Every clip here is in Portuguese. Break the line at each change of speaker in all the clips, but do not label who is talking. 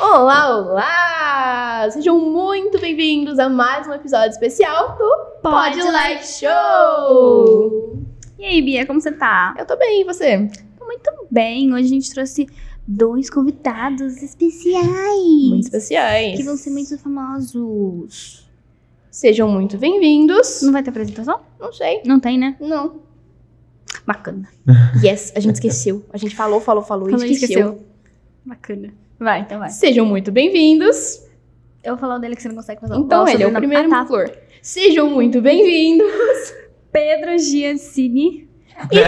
Olá, olá! Sejam muito bem-vindos a mais um episódio especial do Pod Like Show!
E aí, Bia, como você tá?
Eu tô bem, e você?
Muito bem. Hoje a gente trouxe dois convidados especiais.
Muito especiais.
Que vão ser muito famosos.
Sejam muito bem-vindos.
Não vai ter apresentação?
Não sei.
Não tem, né?
Não.
Bacana.
Yes, a gente esqueceu. A gente falou, falou, falou e
Falou e
esqueceu.
Bacana. Vai, então vai.
Sejam muito bem-vindos.
Eu vou falar o dele que você não consegue fazer.
Então, ele é o primeiro
ah, tá.
flor. Sejam muito bem-vindos.
Pedro Giancini.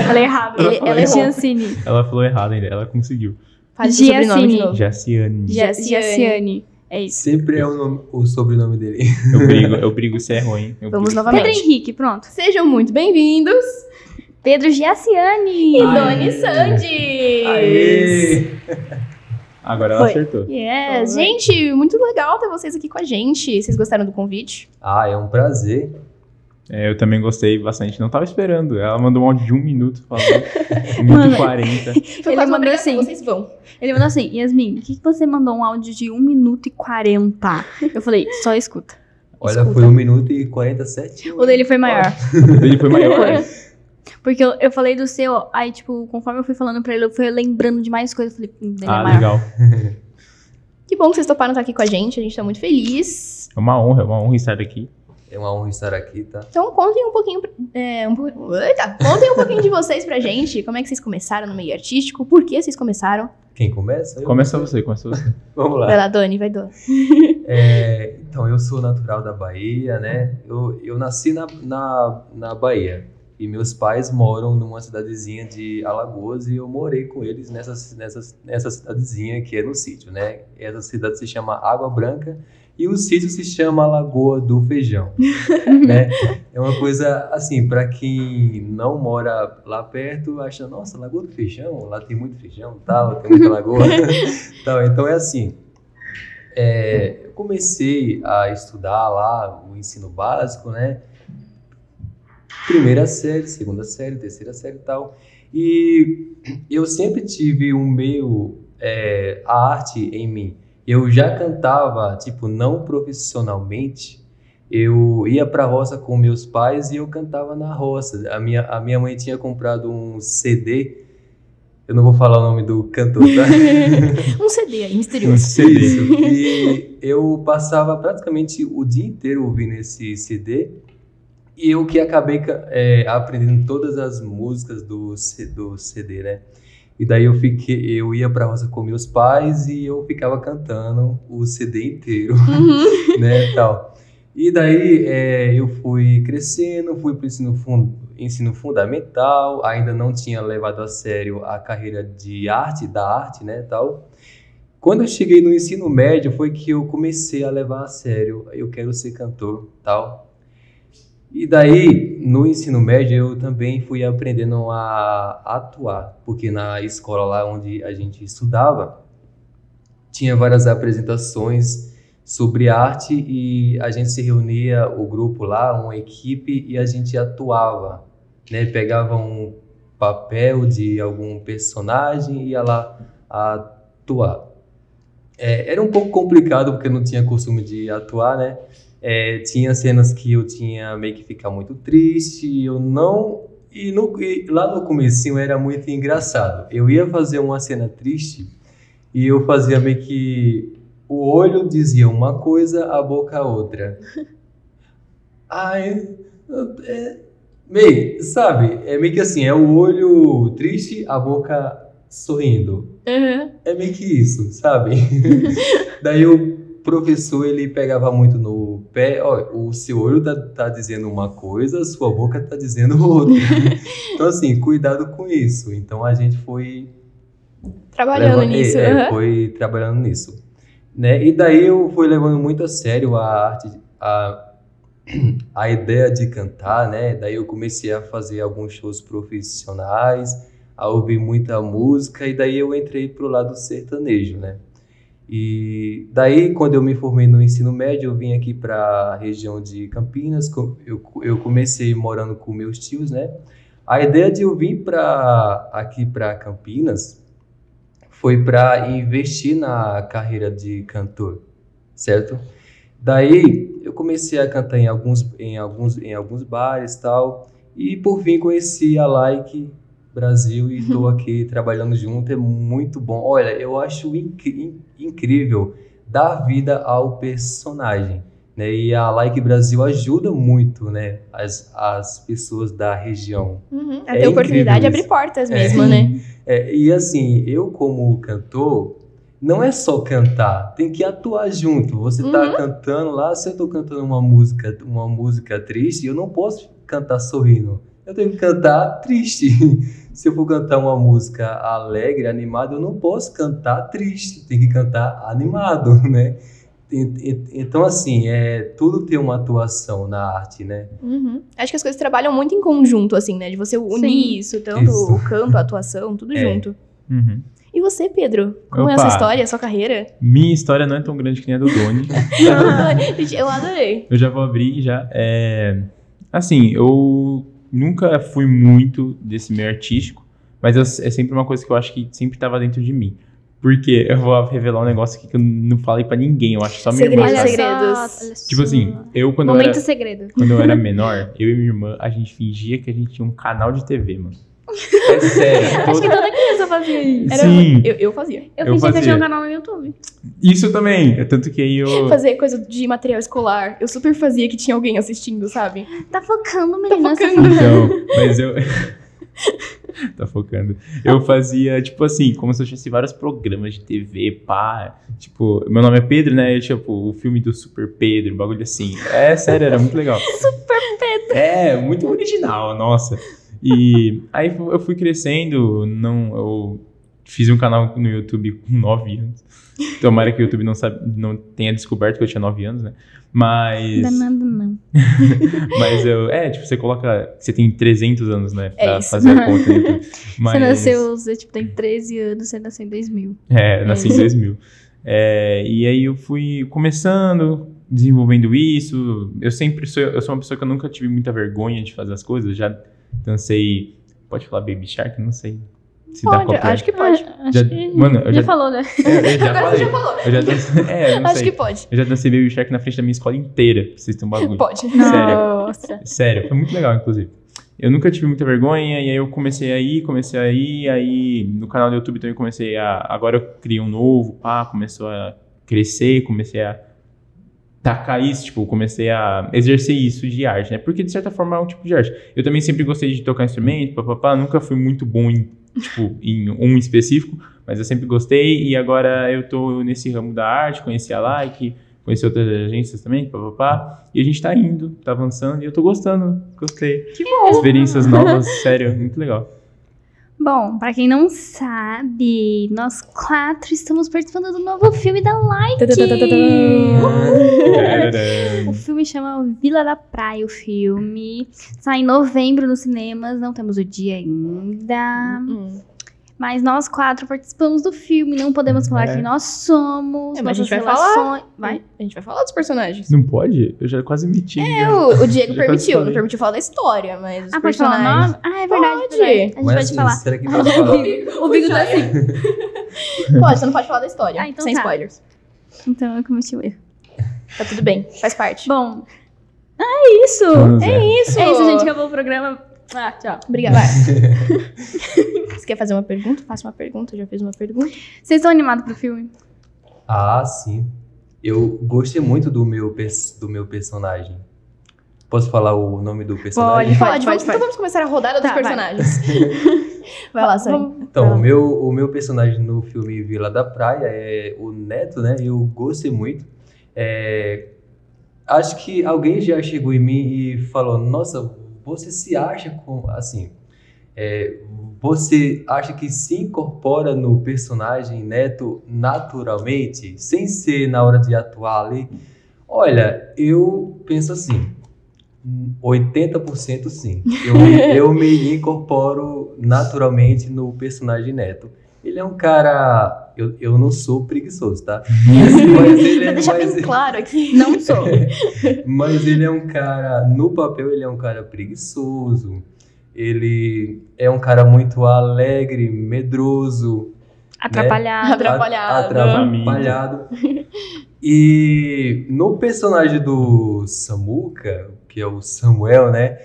Falei errado.
Ele- ela errou.
Giancini.
Ela falou errado ainda, ela conseguiu.
Fale seu sobrenome de
Giacine.
novo.
Jaciane.
Gia-
Gianciani.
Giaciani. É isso.
Sempre é o, nome- o sobrenome dele.
Eu brigo, eu brigo se é ruim. Eu
Vamos
brigo.
novamente.
Pedro Henrique, pronto.
Sejam muito bem-vindos.
Pedro Giaciani.
E Doni Sandy.
Aê!
Agora ela
Foi.
acertou.
Yes. Gente, muito legal ter vocês aqui com a gente. Vocês gostaram do convite?
Ah, é um prazer.
É, eu também gostei bastante. Não tava esperando. Ela mandou um áudio de um minuto falando. Um minuto e quarenta.
Ele mandou assim.
Vocês vão.
Ele mandou assim, Yasmin, o que, que você mandou um áudio de 1 minuto e 40? Eu falei, só escuta.
Olha,
Escuta.
foi 1 minuto e 47.
O dele foi maior.
Ele foi maior.
Porque eu, eu falei do seu, aí, tipo, conforme eu fui falando pra ele, eu fui lembrando de mais coisas. Eu falei, hum, dele é
Ah,
maior.
legal.
Que bom que vocês toparam estar aqui com a gente. A gente tá muito feliz.
É uma honra, é uma honra estar aqui.
É uma honra estar aqui, tá?
Então contem um pouquinho. É, um pouquinho eita, contem um pouquinho de vocês pra gente. Como é que vocês começaram no meio artístico? Por que vocês começaram?
Quem começa? Eu.
Começa você, começa você.
Vamos
Vai
lá.
lá, Doni, vai, Doni.
É, então, eu sou natural da Bahia, né? Eu, eu nasci na, na, na Bahia. E meus pais moram numa cidadezinha de Alagoas e eu morei com eles nessa, nessa, nessa cidadezinha que é no sítio, né? Essa cidade se chama Água Branca e o sítio se chama Lagoa do Feijão, né? É uma coisa assim, para quem não mora lá perto, acha, nossa, Lagoa do Feijão, lá tem muito feijão, tal, tem muita lagoa, tal. Então é assim. É, eu comecei a estudar lá o ensino básico, né? Primeira série, segunda série, terceira série e tal. E eu sempre tive um meio é, a arte em mim. Eu já cantava, tipo, não profissionalmente. Eu ia pra roça com meus pais e eu cantava na roça. A minha, a minha mãe tinha comprado um CD. Eu não vou falar o nome do cantor, tá?
Um CD aí,
Um
misterioso.
CD.
Isso. E eu passava praticamente o dia inteiro ouvindo esse CD. E eu que acabei ca- é, aprendendo todas as músicas do, do CD, né? E daí eu fiquei, eu ia pra roça com meus pais e eu ficava cantando o CD inteiro,
Uhum.
né, tal. E daí é, eu fui crescendo, fui pro ensino, fun- ensino fundamental, ainda não tinha levado a sério a carreira de arte, da arte, né, tal. Quando eu cheguei no ensino médio foi que eu comecei a levar a sério, eu quero ser cantor, tal. E daí, no ensino médio, eu também fui aprendendo a atuar, porque na escola lá onde a gente estudava, tinha várias apresentações sobre arte e a gente se reunia, o grupo lá, uma equipe, e a gente atuava, né? Pegava um papel de algum personagem e ia lá atuar. É, era um pouco complicado porque eu não tinha costume de atuar, né? É, tinha cenas que eu tinha meio que ficar muito triste, eu não... E, no, e lá no comecinho era muito engraçado. Eu ia fazer uma cena triste e eu fazia meio que... O olho dizia uma coisa, a boca outra. Ai... É, meio, sabe? É meio que assim, é o olho triste, a boca sorrindo.
Uhum.
É meio que isso, sabe? Daí o professor, ele pegava muito no pé, ó, o seu olho tá, tá dizendo uma coisa, a sua boca tá dizendo outra. Então, assim, cuidado com isso. Então, a gente foi...
Trabalhando
leva-
nisso.
é,
uhum.
foi trabalhando nisso. Né? E daí eu fui levando muito a sério a arte, a, a ideia de cantar, né? Daí eu comecei a fazer alguns shows profissionais, a ouvir muita música, e daí eu entrei pro lado sertanejo, né? E daí, quando eu me formei no ensino médio, eu vim aqui para a região de Campinas. Eu, eu comecei morando com meus tios, né? A ideia de eu vir para aqui para Campinas foi para investir na carreira de cantor, certo? Daí eu comecei a cantar em alguns, em alguns, em alguns bares tal, e por fim conheci a Like Brasil e estou aqui trabalhando junto, é muito bom. Olha, eu acho incri- incrível dar vida ao personagem. Né? E a Like Brasil ajuda muito né? as, as pessoas da região.
Uhum.
É
A ter oportunidade de abrir portas
É.
mesmo, né?
É, e assim, eu como cantor, não é só cantar, tem que atuar junto. Você tá
Uhum.
cantando lá, se eu tô cantando uma música, uma música triste, eu não posso cantar sorrindo. Eu tenho que cantar triste. Se eu for cantar uma música alegre, animada, eu não posso cantar triste, tem que cantar animado, né? Então, assim, é, tudo tem uma atuação na arte, né?
Uhum. Acho que as coisas trabalham muito em conjunto, assim, né? De você unir
Sim.
isso, tanto
Isso.
o canto, a atuação, tudo
É.
junto.
Uhum.
E você, Pedro? Como é a
Opa.
sua história, a sua carreira?
Minha história não é tão grande que nem a do Doni.
Eu adorei.
Eu já vou abrir já. É... Assim, eu nunca fui muito desse meio artístico, mas eu- é sempre uma coisa que eu acho que sempre estava dentro de mim. Porque eu vou revelar um negócio aqui que eu não falei pra ninguém, eu acho que só minha irmã.
Segredo,
sabe.
segredos.
olha
Tipo assim, eu quando eu,
Momento
era,
segredo.
quando eu era menor, eu e minha irmã, a gente fingia que a gente tinha um canal de TV, mano.
É sério.
Acho que toda criança fazia isso.
Era-
Sim,
Eu, eu fazia.
Eu,
Eu
fingi que eu tinha um canal no YouTube.
isso também. É Tanto que aí eu.
Fazer coisa de material escolar. Eu super fazia que tinha alguém assistindo, sabe?
Tá focando, menina.
focando.
tá
Então, mas eu. tá focando. Eu fazia, tipo assim, como se eu tivesse vários programas de TV, pá. Tipo, meu nome é Pedro, né? E, tipo, o filme do Super Pedro, bagulho assim. É sério, era muito legal. Super Pedro! É, muito original, nossa. E aí eu fui crescendo, não. Eu fiz um canal no YouTube com 9 anos. Tomara que o YouTube não, sabe, não tenha descoberto que eu tinha 9 anos, né? Mas.
Danado não.
Mas eu. É, tipo, você coloca. Você tem 300 anos, né? Pra
É
fazer a conta YouTube. Mas,
Você nasceu, você tipo, tem 13 anos, você nasceu em 2000.
É, nasci em
isso.
2000. É, e aí eu fui começando, desenvolvendo isso. Eu sempre sou. Eu sou uma pessoa que eu nunca tive muita vergonha de fazer as coisas. Já dancei. Pode falar Baby Shark? Não sei. Se dá
Pode,
copyright.
acho que pode.
Ah, acho
Já-
que
mano, eu
já,
já-
falou, né?
É, eu já
Agora
falei.
você já falou.
Eu já dancei. É,
Acho
sei.
que pode.
Eu já dancei Baby Shark na frente da minha escola inteira. Pra vocês terem um bagulho.
Pode.
Sério.
Nossa.
Sério, foi muito legal, inclusive. Eu nunca tive muita vergonha, e aí eu comecei a ir, comecei a ir, aí no canal do YouTube também comecei a. Agora eu criei um novo, pá, começou a crescer, comecei a tacar isso, tipo, comecei a exercer isso de arte, né? Porque de certa forma é um tipo de arte. Eu também sempre gostei de tocar instrumento, papapá, nunca fui muito bom em, tipo, em um específico, mas eu sempre gostei, e agora eu tô nesse ramo da arte, conheci a Like, conheci outras agências também, papapá, e a gente tá indo, tá avançando, e eu tô gostando, gostei.
Que bom.
Experiências novas, sério, muito legal.
Bom, pra quem não sabe, nós quatro estamos participando do novo filme da Like. O filme chama Vila da Praia, o filme. Sai em novembro nos cinemas, não temos o dia ainda.
Hum.
Mas nós quatro participamos do filme, não podemos falar
É.
quem nós somos.
É, mas a
nossas
gente vai
relações. Vai.
A gente vai falar dos personagens.
Não pode? Eu já quase meti.
É, o, o Diego permitiu, não permitiu falar da história, mas os
Ah, pode falar nome? Ah, é verdade.
Pode.
A gente
Mas
pode
assim,
falar.
será que pode falar?
O Bigo tá assim.
Pode, você não pode falar da história.
Ah, então
sem
tá.
spoilers.
Então eu cometi o erro.
Tá tudo bem, faz parte.
Bom, é isso.
Vamos ver.
Isso!
É isso, gente. Acabou o programa. Ah, tchau.
Obrigada. Você quer fazer uma pergunta? Faça uma pergunta, já fez uma pergunta.
Vocês estão animados pro filme?
Ah, sim. Eu gostei muito do meu, do meu personagem. Posso falar o nome do personagem?
Pode,
Pode,
vamos,
pode,
Então vamos começar a rodada dos
Tá, vai.
personagens. Vai lá, Sonho.
Vamos-
Então, o meu, o meu personagem no filme Vila da Praia é o Neto, né? Eu gostei muito. É, acho que alguém já chegou em mim e falou: Nossa, você se acha com. Assim. é, você acha que se incorpora no personagem Neto naturalmente, sem ser na hora de atuar ali? Olha, eu penso assim. 80% sim. Eu eu me incorporo naturalmente no personagem Neto. Ele é um cara. Eu, eu não sou preguiçoso, tá? Mas ele
Pra
é,
deixar
mas-
bem claro aqui.
Não sou.
mas ele é um cara, no papel, ele é um cara preguiçoso. Ele é um cara muito alegre, medroso.
Atrapalhado.
Atrapalhado.
Atrapalhado.
E no personagem do Samuka, que é o Samuel, né?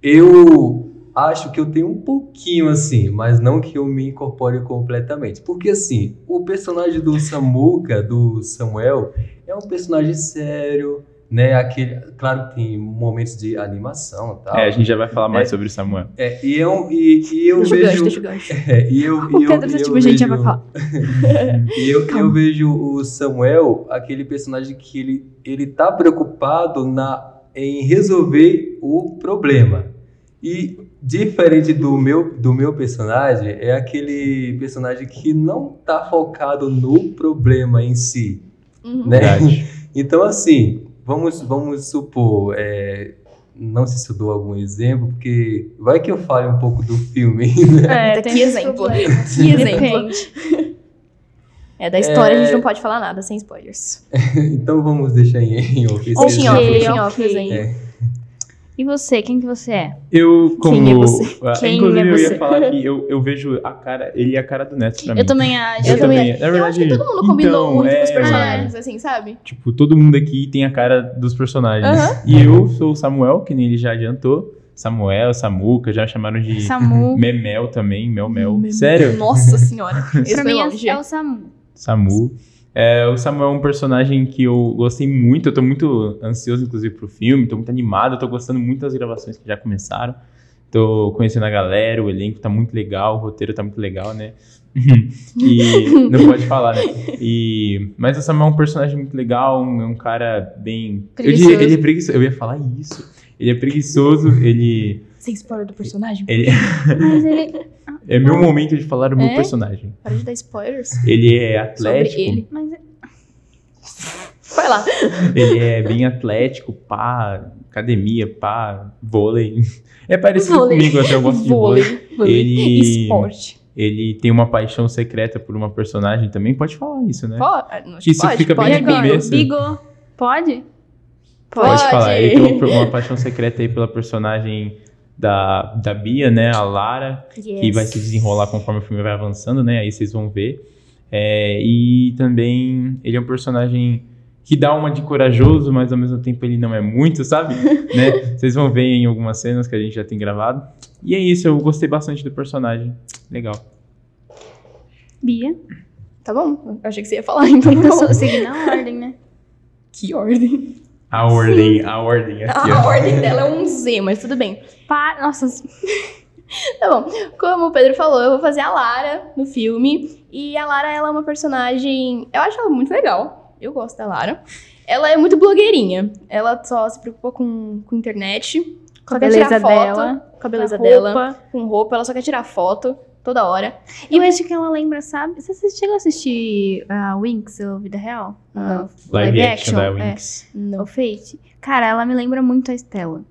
Eu acho que eu tenho um pouquinho assim, mas não que eu me incorpore completamente. Porque assim, o personagem do Samuka, do Samuel, é um personagem sério, né? Aquele, claro que tem momentos de animação e tal.
É, a gente já vai falar mais
É.
sobre o Samuel.
É, e eu, e, e eu
Deixa o gancho,
vejo.
deixa.
É, e eu,
O
e eu,
Pedro,
e eu
tipo, a gente já vai
vejo-
falar.
E eu, eu vejo o Samuel, aquele personagem que ele, ele tá preocupado na, em resolver o problema. E diferente do meu, do meu personagem, é aquele personagem que não tá focado no problema em si.
Uhum.
Né?
Verdade.
Então, assim, vamos, vamos supor, é, não sei se eu dou algum exemplo, porque vai que eu fale um pouco do filme. né?
É, tem
que exemplo. Que exemplo. É, da história a gente
É.
não pode falar nada sem spoilers.
então vamos deixar em, em off.
Deixa em off, em.
É.
E você, quem que você é?
Eu, como.
Quem é você?
Ah,
Quem
inclusive,
é
eu
você?
ia falar que eu, eu vejo a cara. Ele é a cara do Neto pra mim.
Eu também acho.
Eu também.
Na
Eu acho que
verdade,
todo mundo combinou
então,
muito com os
é,
personagens, assim, sabe?
Tipo, todo mundo aqui tem a cara dos personagens.
Aham.
E eu sou o Samuel, que nem ele já adiantou. Samuel, Samuca, já chamaram de
Samu.
Memel também, Mel Mel. Sério?
Nossa senhora. Esse
pra
foi
mim é-
longe.
é o Samu.
Samu. É, o Samuel é um personagem que eu gostei muito, eu tô muito ansioso, inclusive, pro filme, tô muito animado, eu tô gostando muito das gravações que já começaram. Tô conhecendo a galera, o elenco tá muito legal, o roteiro tá muito legal, né? e não pode falar, né? E, mas o Samuel é um personagem muito legal, um, um cara bem. Eu
Preguiçoso.
ele é preguiçoso. Eu ia falar isso. Ele é preguiçoso, ele.
Sem spoiler do personagem.
ele
Mas ele.
É meu momento de falar o meu
É?
personagem.
Para de dar spoilers.
Ele é atlético.
Sobre ele.
Mas
Vai lá.
Ele é bem atlético, pá, academia, pá, vôlei. É parecido
Vôlei.
comigo, até eu gosto de vôlei.
vôlei.
Ele-
Esporte.
Ele tem uma paixão secreta por uma personagem também, pode falar isso, né?
Pode? Não,
isso
pode,
fica bem
pode,
começo.
Bigo. Pode?
Pode, falar. Ele tem uma, uma paixão secreta aí pela personagem da, da Bia, né? A Lara, que
Yes.
vai se desenrolar conforme o filme vai avançando, né? Aí vocês vão ver. É, e também ele é um personagem que dá uma de corajoso, mas ao mesmo tempo ele não é muito, sabe? né? Vocês vão ver em algumas cenas que a gente já tem gravado. E é isso, eu gostei bastante do personagem. Legal.
Bia.
Tá bom. Eu achei que você ia falar, então
Eu
não.
sou seguindo a ordem, né?
Que ordem?
A ordem, a ordem aqui,
A
ó.
ordem dela é um Z, mas tudo bem.
Pa... Nossa,
Tá bom. Como o Pedro falou, eu vou fazer a Lara no filme. E a Lara, ela é uma personagem. Eu acho ela muito legal. Eu gosto da Lara. Ela é muito blogueirinha. Ela só se preocupa com, com internet.
com a
Só quer tirar
beleza
foto.
dela.
Com a beleza
com
dela.
roupa.
Com roupa. Ela só quer tirar foto toda hora.
E eu acho que ela lembra, sabe? Você você chegou a assistir a Winx, ou Vida Real?
Não.
A
Live action da
é.
Winx.
Não.
O Fate. Cara, ela me lembra muito a Estela.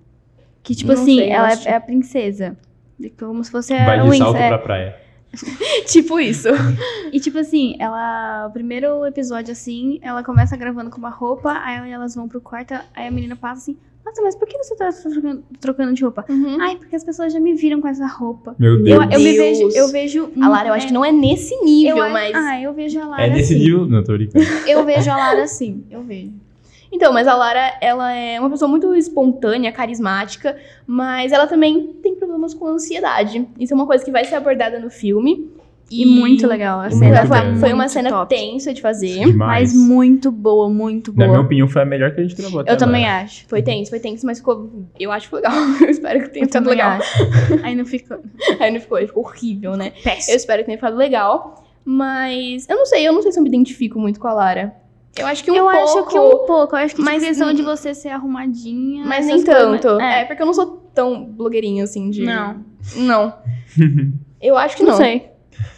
Que, tipo
Não
assim,
sei,
ela é, é a princesa. Como se fosse a
Vai de
Winx.
salto
é.
pra praia.
tipo isso.
E tipo assim, ela. O primeiro episódio, assim, ela começa gravando com uma roupa, aí elas vão pro quarto, aí a menina passa assim, nossa, mas por que você tá trocando, trocando de roupa?
Uhum.
Ai, porque as pessoas já me viram com essa roupa.
Meu
Eu,
Deus.
eu me
Deus.
vejo, eu vejo.
A Lara, eu acho que não é nesse nível,
eu,
mas.
Ah, eu vejo a Lara
É nesse
assim.
nível? Não, tô brincando.
Eu vejo a Lara assim, eu vejo.
Então, mas a Lara, ela é uma pessoa muito espontânea, carismática, mas ela também tem problemas com ansiedade. Isso é uma coisa que vai ser abordada no filme.
E, muito legal. A
Muito
cena
foi,
bem.
foi uma cena
top.
tensa de fazer.
Demais.
Mas muito boa, muito
Na
boa.
minha opinião, foi a melhor que a gente gravou até
eu também
agora.
acho.
Foi tenso, foi tenso, mas ficou. Eu acho legal. Eu espero que tenha
Eu
ficado legal.
acho. Aí não fica
Aí não ficou, aí ficou horrível, né? Eu
péssimo.
espero que tenha ficado legal. Mas eu não sei, eu não sei se eu me identifico muito com a Lara. Eu acho que um
eu
pouco.
acho que um pouco. Eu acho que
mas-
questão de você ser arrumadinha.
Mas nem
coisas,
tanto.
né?
É. porque eu não sou tão blogueirinha assim de.
Não.
Não. Eu acho que
Não
não.
sei.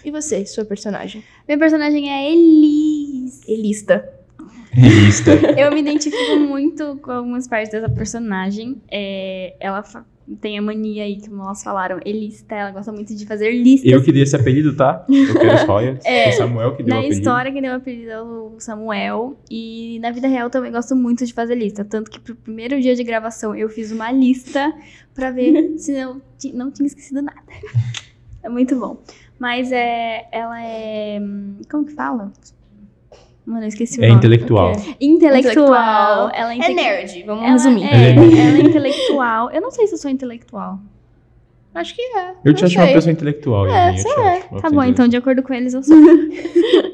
E você, sua personagem?
Minha personagem é Elise.
Elista.
Lista.
Eu me identifico muito com algumas partes dessa personagem. É, ela tem a mania aí, como elas falaram, elista. Ela gosta muito de fazer listas.
Eu que dei esse apelido, tá? Eu quero os royalties.
É,
o Samuel que deu o
Na
apelido.
história que deu o apelido é o Samuel. E na vida real eu também gosto muito de fazer lista. Tanto que pro primeiro dia de gravação eu fiz uma lista pra ver se eu não tinha esquecido nada. É muito bom. Mas é. Ela é. Como que fala? Mano, eu esqueci o
É
nome.
intelectual.
Quê?
Intelectual.
Intelectual.
Ela é,
É
inte-
nerd, vamos
Ela
resumir.
É,
Ela é-
ela é intelectual. Eu não sei se eu sou intelectual.
Acho que é.
Eu te acho uma pessoa intelectual,
É, você é.
Tá bom, então de acordo com eles eu sou.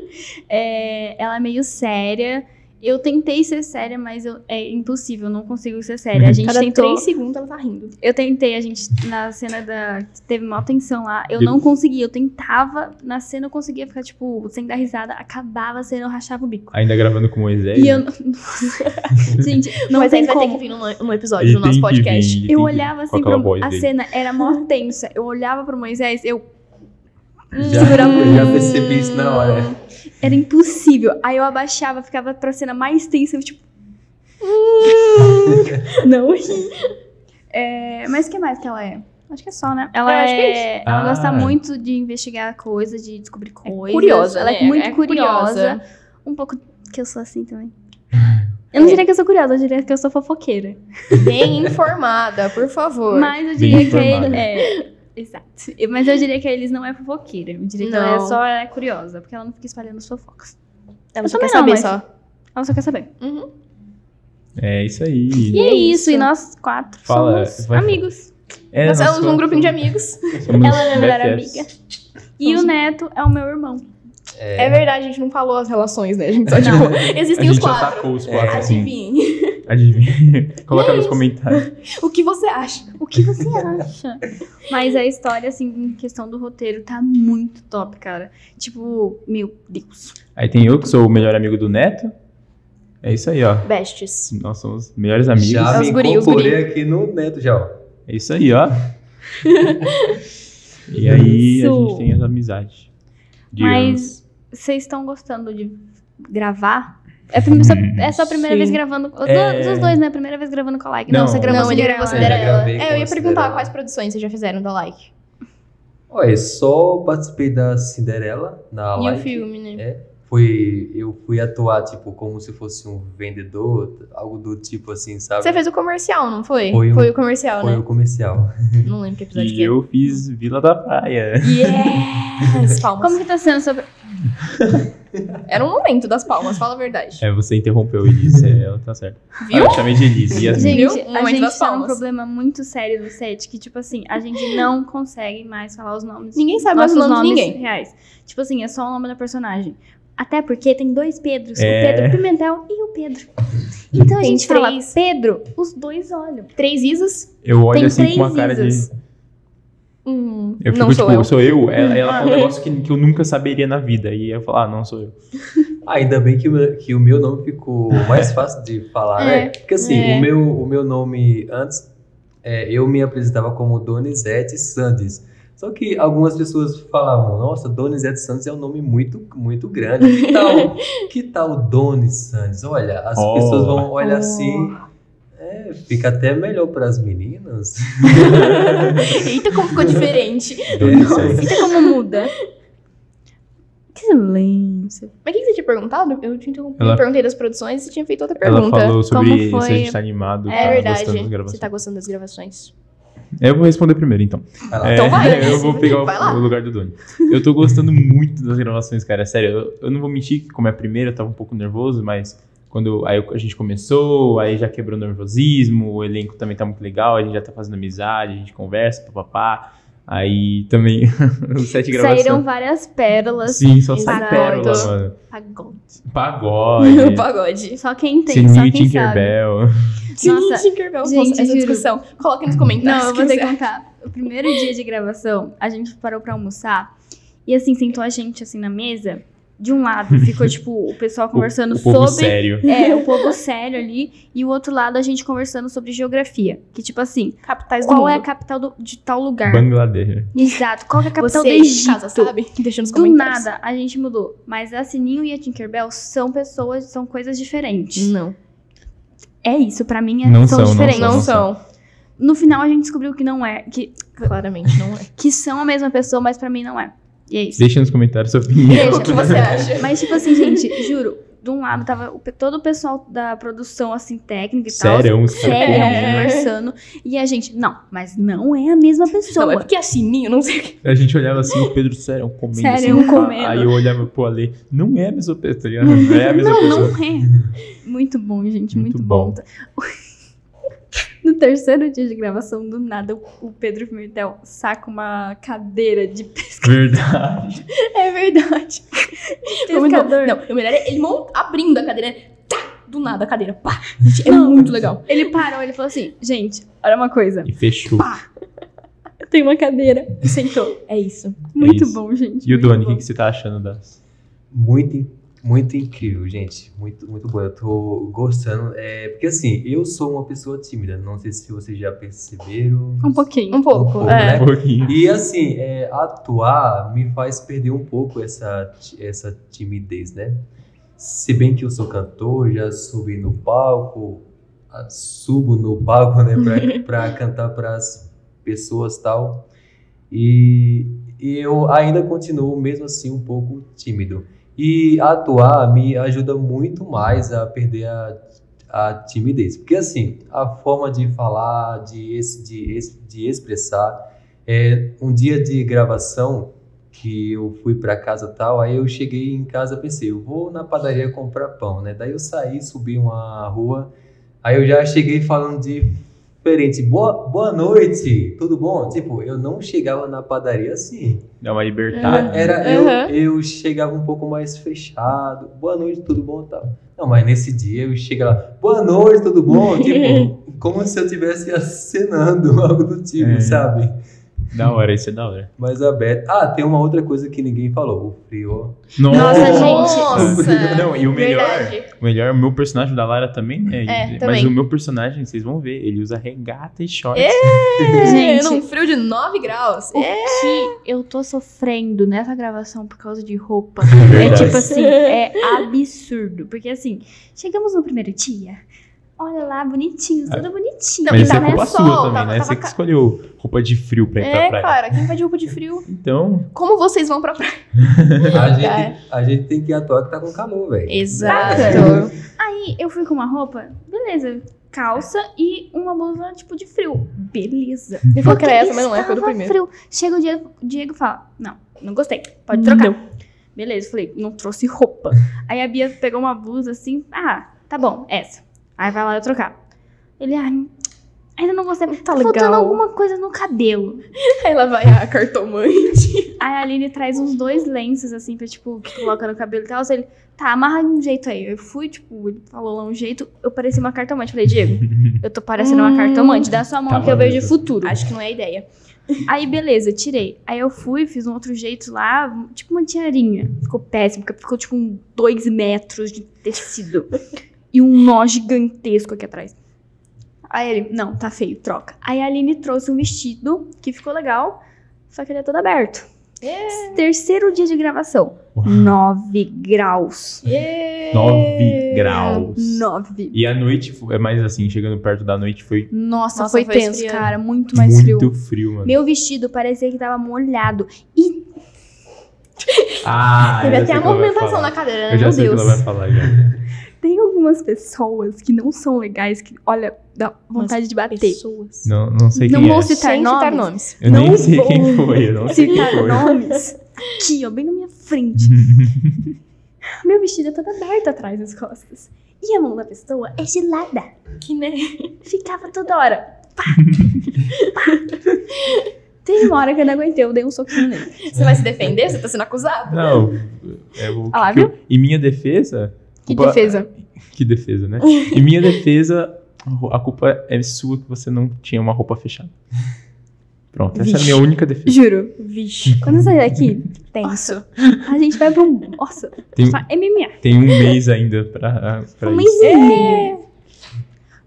É, ela é meio séria. Eu tentei ser séria, mas eu- é impossível, eu não consigo ser séria. A gente
Cada
tentou.
três segundos ela tá rindo.
Eu tentei, a gente, na cena da. Teve uma tensão lá. Eu não conseguia. Eu tentava, na cena eu conseguia ficar, tipo, sem dar risada. Acabava a cena, eu rachava o bico.
Ainda gravando com Moisés.
E eu.
né?
gente, não
Mas
tem
aí vai ter que vir num, num episódio
Ele
do nosso
tem que
podcast.
vir, ele tem
Eu
que-
olhava
com
assim
aquela
pra.
voz
A
dele.
cena era mó tensa. Eu olhava pro Moisés, eu.
Já,
Segurava-
eu já percebi isso na hora.
Era impossível. Aí eu abaixava, ficava pra cena mais tensa, eu tipo. "Hum", não ri. É, mas o que mais que ela é? Acho que é só, né? Ela,
é
é, ela
Ah.
gosta muito de investigar coisas, de descobrir coisas.
Curiosa,
Ela é
né?
muito curiosa. Um pouco que eu sou assim também. Eu não
É.
diria que eu sou curiosa, eu diria que eu sou fofoqueira.
Bem informada, por favor.
Mas eu
Bem
diria que. É, exato. Mas eu diria que a Elis não é fofoqueira. Eu diria que ela é
Não.
só é curiosa, porque ela não fica espalhando as fofocas.
ela
eu
só quer
não,
saber
mas-
só.
Ela só quer saber.
Uhum.
É isso aí.
E é isso, e nós quatro
Fala,
somos amigos.
É,
Nós somos um grupinho de amigos.
somos
Ela é minha melhor amiga. E o Neto é o meu irmão.
É. verdade, a gente não falou as relações, né? A gente só,
Não.
tipo,
A
existem os quatro.
sacou os quatro, assim.
Adivinhe.
Adivinha. Coloca nos comentários.
O que você acha?
O que você acha? Mas a história, assim, em questão do roteiro, tá muito top, cara. Tipo, meu Deus.
Aí tem eu, que sou o melhor amigo do Neto. É isso aí, ó.
Bestes.
Nós somos melhores amigos.
Já me
guri,
incorporei aqui no Neto já, ó.
É isso aí, ó. e aí a
Isso.
gente tem as amizades.
Mas- Vocês estão gostando de gravar? É, só- é só a primeira
Sim.
vez gravando. do-
É.
Dos dois, né? A primeira vez gravando com a like.
Não.
Não, você gravou
Não, ele
Cinderela.
gravou Cinderela.
gravei
É, eu ia perguntar quais produções vocês já fizeram da Like.
Olha, só participei da Cinderela na
E o
live.
filme, né?
É, foi, eu fui atuar, tipo, como se fosse um vendedor, algo do tipo assim, sabe?
Você fez o comercial, não foi?
Foi um-
o comercial,
Foi
né?
o comercial.
Não lembro que episódio
E
que é.
eu fiz Vila da Praia.
Yes! Palmas.
Como que tá sendo sobre.
Era um momento das palmas, fala a verdade.
É, você interrompeu Elise, é, ela tá certo.
Viu?
Eu chamei de Elise. E assim,
Gente,
Viu? Um
a gente
das
tá
palmas.
problema muito sério no set, que, tipo assim, a gente não consegue mais falar os nomes.
Ninguém sabe mais
nossos
o nome de
nomes
ninguém.
reais. Tipo assim, é só o nome da personagem. Até porque tem dois Pedros,
É.
o Pedro Pimentel e o Pedro. Então a
Tem
gente fala
três.
Pedro, os dois olham.
Três Isas?
eu olho
Tem
assim com uma
três
cara
Isas.
de.
Hum,
Eu fico
não
tipo,
sou eu.
sou eu. Ela, ela fala um negócio que, que eu nunca saberia na vida. E eu falo, ah, não sou eu.
Ainda bem que o, meu, que o meu nome ficou mais fácil de falar,
É,
né? Porque assim,
é.
o, meu, o meu nome antes, é, eu me apresentava como Donizete Sandes. Só que algumas pessoas falavam, nossa, Donizete Santos é um nome muito, muito grande. Que tal, que tal Doni Sandes? Olha, as
Oh.
pessoas vão olhar
Oh.
assim, é, fica até melhor para as meninas.
Eita, como ficou diferente.
Eita, como muda. Que silêncio.
Mas o que você tinha perguntado? Eu te interrompi.
Ela-
perguntei das produções e você tinha feito outra
Ela
pergunta.
falou sobre
Como
se
foi-
a gente tá animado,
É
tá
verdade.
gostando das
Você tá gostando das gravações?
Eu vou responder primeiro, então.
Vai lá.
É,
Então vai.
eu vou pegar
Vai
o, o lugar do Doni. Eu tô gostando muito das gravações, cara. Sério, eu, eu não vou mentir que como é a primeira, eu tava um pouco nervoso, mas quando aí a gente começou, aí já quebrou o nervosismo, o elenco também tá muito legal, a gente já tá fazendo amizade, a gente conversa, papapá. Aí também, o set de gravação.
Saíram várias pérolas.
Sim, só sai
Exato.
pérola, mano.
Pagode.
Pagode.
pagode.
Só quem tem,
Sininho
só quem sabe.
Tinkerbell.
Sim,
Nossa,
Tinkerbell.
gente,
Nossa, essa discussão. Coloque nos comentários.
Não, eu vou ter que contar. O primeiro dia de gravação, a gente parou pra almoçar. E assim, sentou a gente assim na mesa. De um lado ficou, tipo, o pessoal conversando
o, o povo
sobre.
sério.
É, o povo sério ali. E o outro lado a gente conversando sobre geografia. Que, tipo assim,
Capitais do
qual
mundo.
é a capital do- de tal lugar?
Bangladesh.
Exato, qual que é a capital
Você,
do
em
Egito?
casa, sabe? Deixa nos
Do
comentários.
nada, a gente mudou. Mas a Sininho e a Tinkerbell são pessoas, são coisas diferentes.
Não.
É isso, pra mim é-
Não
são
são, não
diferentes.
Não
não
são.
No final a gente descobriu que não é, que,
Claramente não é.
que são a mesma pessoa, mas pra mim não é. E é isso.
Deixa nos comentários sua opinião.
O que você acha?
Mas, tipo assim, gente, juro, de um lado tava todo o pessoal da produção, assim, técnica e tal.
Sério, caras
Sério,
É.
conversando. E a gente, não, mas não é a mesma pessoa.
Não, é porque é sininho, não sei o que.
A gente olhava assim, o Pedro sério comendo.
Sério,
assim, pá.
comendo.
Aí eu olhava pro Ale, não é a mesma pessoa, tá ligado? Não é a mesma
Não,
pessoa.
não é. Muito bom, gente, muito,
Muito
bom.
bom.
No terceiro dia de gravação, do nada, o- o Pedro Pimentel saca uma cadeira de pesca-
Verdade.
É verdade.
Pescador.
Não, o melhor é ele mont- abrindo a cadeira, tá, do nada a cadeira, pá. Gente, é muito legal.
Ele parou, ele falou assim, gente, olha uma coisa.
E fechou.
Tem uma cadeira. E sentou.
É isso.
Muito
isso.
bom, gente.
E o Doni, o que, que você tá achando das.
Muito, muito incrível, gente. Muito, muito bom. Eu tô gostando. É, porque assim, eu sou uma pessoa tímida. Não sei se vocês já perceberam.
Um pouquinho.
Um pouco.
Um pouco,
é.
né?
Um pouquinho.
E assim, é, atuar me faz perder um pouco essa, essa timidez, né? Se bem que eu sou cantor, já subi no palco, ah, subo no palco, né, pra, pra cantar pras pessoas e tal. E, e eu ainda continuo, mesmo assim, um pouco tímido. E atuar me ajuda muito mais a perder a, a timidez. Porque, assim, a forma de falar, de, de, de expressar, é, um dia de gravação que eu fui para casa tal, aí eu cheguei em casa pensei, eu vou na padaria comprar pão, né? Daí eu saí, subi uma rua, aí eu já cheguei falando diferente, boa, boa noite, tudo bom? Tipo, eu não chegava na padaria assim.
Dá uma libertada.
Era,
Uhum.
eu, eu chegava um pouco mais fechado, boa noite, tudo bom tal. Não, mas nesse dia eu chegava, boa noite, tudo bom? Tipo, como se eu estivesse acenando, algo do tipo,
É.
sabe?
Da hora, isso é da hora.
Mais aberto. Ah, tem uma outra coisa que ninguém falou, o frio.
Nossa, gente.
Nossa.
Não, e o melhor,
Verdade.
o melhor, o meu personagem da Lara também, né?
É,
Mas
também.
o meu personagem, vocês vão ver, ele usa regata e shorts.
É,
Gente.
num frio de 9 graus.
O
É.
que eu tô sofrendo nessa gravação por causa de roupa.
É
É tipo assim, é absurdo. Porque assim, chegamos no primeiro dia. Olha lá, bonitinho, tudo bonitinho.
Não,
Mas isso é
tá
culpa
né,
sua
sol,
também,
tava-
né?
tava
Você que escolheu roupa de frio pra ir pra
É,
praia.
cara, quem vai de roupa de frio?
Então,
Como vocês vão pra praia?
A
É.
gente, a gente tem que atuar que tá com calor, velho.
Exato.
Aí eu fui com uma roupa, beleza, calça e uma blusa tipo de frio. Beleza.
Ele falou que era essa, mas não é, foi do primeiro.
frio. Chega o Diego, o Diego e fala: Não, não gostei, pode trocar. Beleza, falei, não trouxe roupa. Aí a Bia pegou uma blusa assim, ah, tá bom, essa. Aí vai lá eu trocar. Ele, ah, ainda não gostei. Tá faltando
legal.
alguma coisa no cabelo.
Aí lá vai a cartomante.
Aí a Aline traz uns dois lenços, assim, pra, tipo, que coloca no cabelo e tal. Ele, tá, amarra um jeito aí. Eu fui, tipo, ele falou lá um jeito, eu parecia uma cartomante. Falei, Diego, eu tô parecendo uma
Hum.
cartomante, dá sua mão
Tá
que eu vejo o futuro.
Acho que não é a ideia.
Aí, beleza, tirei. Aí eu fui, fiz um outro jeito lá, tipo uma tiarinha. Ficou péssimo, porque ficou tipo um dois metros de tecido. E um nó gigantesco aqui atrás. Aí ele, não, tá feio, troca. Aí a Aline trouxe um vestido que ficou legal, só que ele é todo aberto. Terceiro dia de gravação.
Uau.
9 graus.
9 graus.
9.
E a noite, é mais assim, chegando perto da noite, foi
Nossa,
Nossa,
foi,
foi
tenso,
esfriando.
cara. Muito mais
muito
frio.
frio, mano.
Meu vestido parecia que tava molhado. E
Ah,
Teve até a movimentação na cadeira, né?
Eu já
Meu
sei o que
Deus.
ela vai falar já.
Tem algumas pessoas que não são legais, que, olha, dá vontade de bater.
Pessoas.
Não, não sei
Não
quem
vou
é.
citar
Sem
nomes.
citar nomes.
Eu
não
nem sei
vou
quem foi, eu não sei quem
Citar
foi.
nomes. Aqui, ó, bem na minha frente. Meu vestido é todo aberto atrás das costas. E a mão da pessoa é gelada.
Que né?
Ficava toda hora. Pá, pá. Teve uma hora que eu não aguentei, eu dei um soquinho nele.
Você vai se defender? Você tá sendo acusado?
Não, é o
Ah
que eu- em minha defesa...
Que
culpa-
defesa.
Que defesa, né? Em minha defesa, a culpa é sua que você não tinha uma roupa fechada. Pronto, essa é a minha única defesa.
Juro.
Vixe.
Quando eu sair daqui, tenso. A gente vai pra um. Nossa,
Tem,
só MMA.
tem um mês ainda pra, pra
Um
isso.
mês e meio.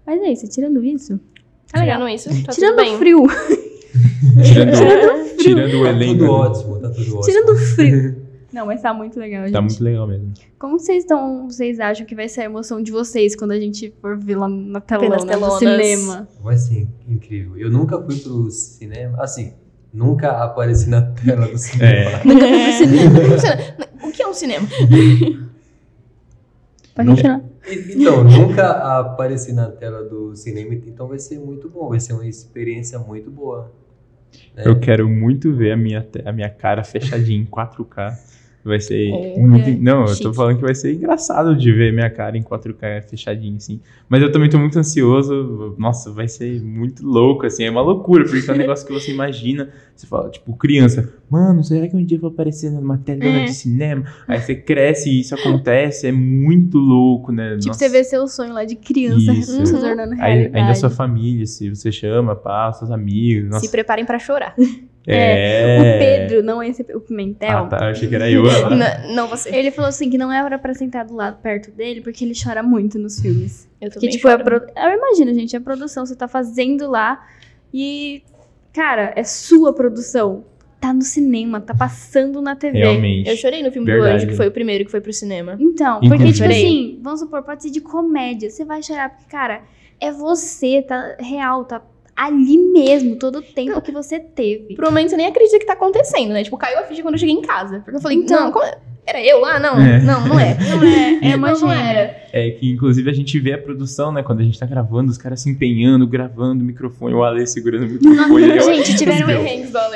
Mas é isso, tirando isso. Tá legal.
Tirando isso, tá
tirando
tudo bem.
o frio.
Tirando, tirando o
Tá
elenco.
tudo ótimo, tá tudo ótimo.
Tirando o frio. Não, mas tá muito legal, gente.
Tá muito legal mesmo.
Como vocês estão. Vocês acham que vai ser a emoção de vocês quando a gente for ver lá na telona do
telonas.
cinema?
Vai ser incrível. Eu nunca fui pro cinema, assim, nunca apareci na tela do cinema.
É.
Nunca fui pro cinema. O que é um cinema?
Pode continuar.
Então, nunca apareci na tela do cinema, então vai ser muito bom, vai ser uma experiência muito boa. né?
Eu quero muito ver a minha, a minha cara fechadinha em 4K. Vai ser
Olha,
muito. Não, eu tô
chique.
falando que vai ser engraçado de ver minha cara em 4K fechadinha, assim. Mas eu também tô muito ansioso. Nossa, vai ser muito louco, assim. É uma loucura, porque é um negócio que você imagina. Você fala, tipo, criança, mano, será que um dia eu vou aparecer numa tela
É.
de cinema? Aí você cresce e isso acontece. É muito louco, né?
Tipo,
Nossa.
você vê seu sonho lá de criança
Isso.
se tornando
Aí,
realidade.
ainda a sua família, se você chama, pá, seus amigos. Nossa.
Se preparem pra chorar.
É.
O Pedro, não esse, o Pimentel,
Ah, tá. Eu achei que era eu.
N- não você.
ele falou assim que não era pra sentar do lado perto dele porque ele chora muito nos filmes.
Eu
Que
também
tipo, é pro... eu imagino, gente, é produção, você tá fazendo lá e, cara, é sua produção. Tá no cinema, tá passando na TV.
Realmente.
Eu chorei no filme
Verdade.
do Anjo, que foi o primeiro que foi pro cinema.
Então, porque,
Inclusive-
tipo
Chorei.
assim, vamos supor, pode ser de comédia. Você vai chorar porque, cara, é você, tá real, tá ali mesmo, todo o tempo que você teve.
Pro momento você nem acredita que tá acontecendo, né? Tipo, caiu a ficha quando eu cheguei em casa. Porque eu falei,
Então-
não, como é? era eu lá? Não,
É.
não, não é.
Não é, é
não,
uma
não era.
É que, inclusive, a gente vê a produção, né? Quando a gente tá gravando, os caras se empenhando, gravando o microfone, o Ale segurando o microfone. eu-
Gente, tiveram,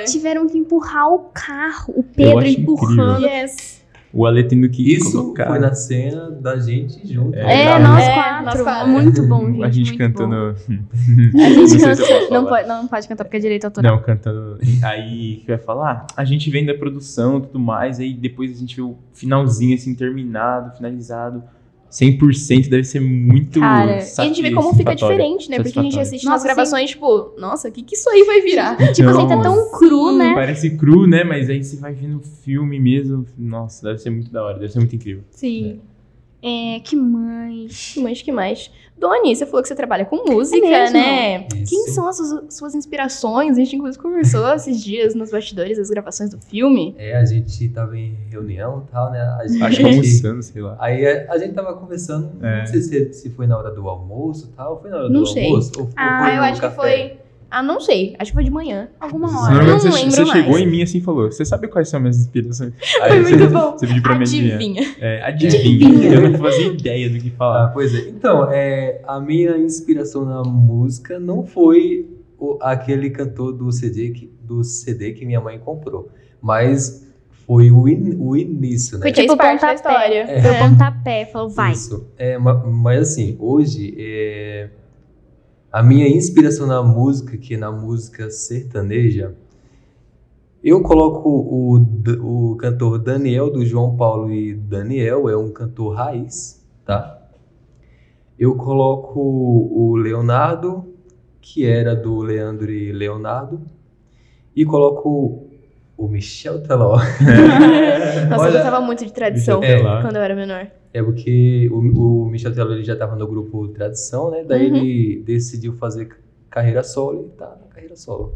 tiveram que empurrar o carro, o Pedro empurrando.
Yes.
O Ale tendo que
Isso
colocar...
foi na cena da gente junto.
É?
É, nós
É,
quatro.
nós quatro.
Muito bom, gente.
a gente cantando...
A gente
se
canta- não, pode, não pode cantar porque é direito autoral.
Não, cantando. Aí que vai falar, a gente vem da produção e tudo mais, aí depois a gente vê o finalzinho assim, terminado, finalizado. 100% deve ser muito.
Cara,
E a gente vê como fica diferente, né? Porque a gente assiste
Nossa,
nas gravações, tipo, nossa, o que, que isso aí vai virar?
Tipo assim, tá tão cru, né?
Parece cru, né? Mas aí você vai vendo o filme mesmo. Nossa, deve ser muito da hora, deve ser muito incrível.
Sim. É, que mais?
Mas que mais? Doni, você falou que você trabalha com música,
É
né?
Isso.
Quem são as suas, suas inspirações? A gente inclusive conversou esses dias nos bastidores das gravações do filme.
É, a gente tava em reunião e tal, né? A gente,
Acho que almoçando, sei lá.
Aí a, a gente tava conversando,
É.
não sei se, se foi na hora do almoço e tal, foi na hora
Não
do
sei.
almoço? Ou, ou
Ah,
foi
Ah, eu
no
acho que
café?
foi. Ah, não sei. Acho que foi de manhã.
Alguma
Não,
hora.
Normalmente
não
você,
lembro
você chegou
mais.
em mim assim e falou: Você sabe quais são minhas inspirações?
Aí
Foi muito bom.
Você pediu pra mim adivinhar.
Adivinha.
É, adivinha. Eu não fazia ideia do que falar.
Ah, pois é. Então, é, a minha inspiração na música não foi o- aquele cantor do CD, que, do CD que minha mãe comprou, mas foi o, in- o início, né?
Foi tipo
parte da
pontapé.
história.
É.
Foi o pontapé, falou, vai.
Isso. É, ma- mas assim, hoje, é, a minha inspiração na música, que é na música sertaneja, eu coloco o, o cantor Daniel, do João Paulo e Daniel, é um cantor raiz, tá? Eu coloco o Leonardo, que era do Leandro e Leonardo, e coloco o Michel Teló.
Nossa, eu
Olha-
gostava muito de tradição
Teló.
quando eu era menor.
É porque o, o Michel Teló ele já estava no grupo Tradição, né? Daí
Uhum.
ele decidiu fazer carreira solo e tá na carreira solo,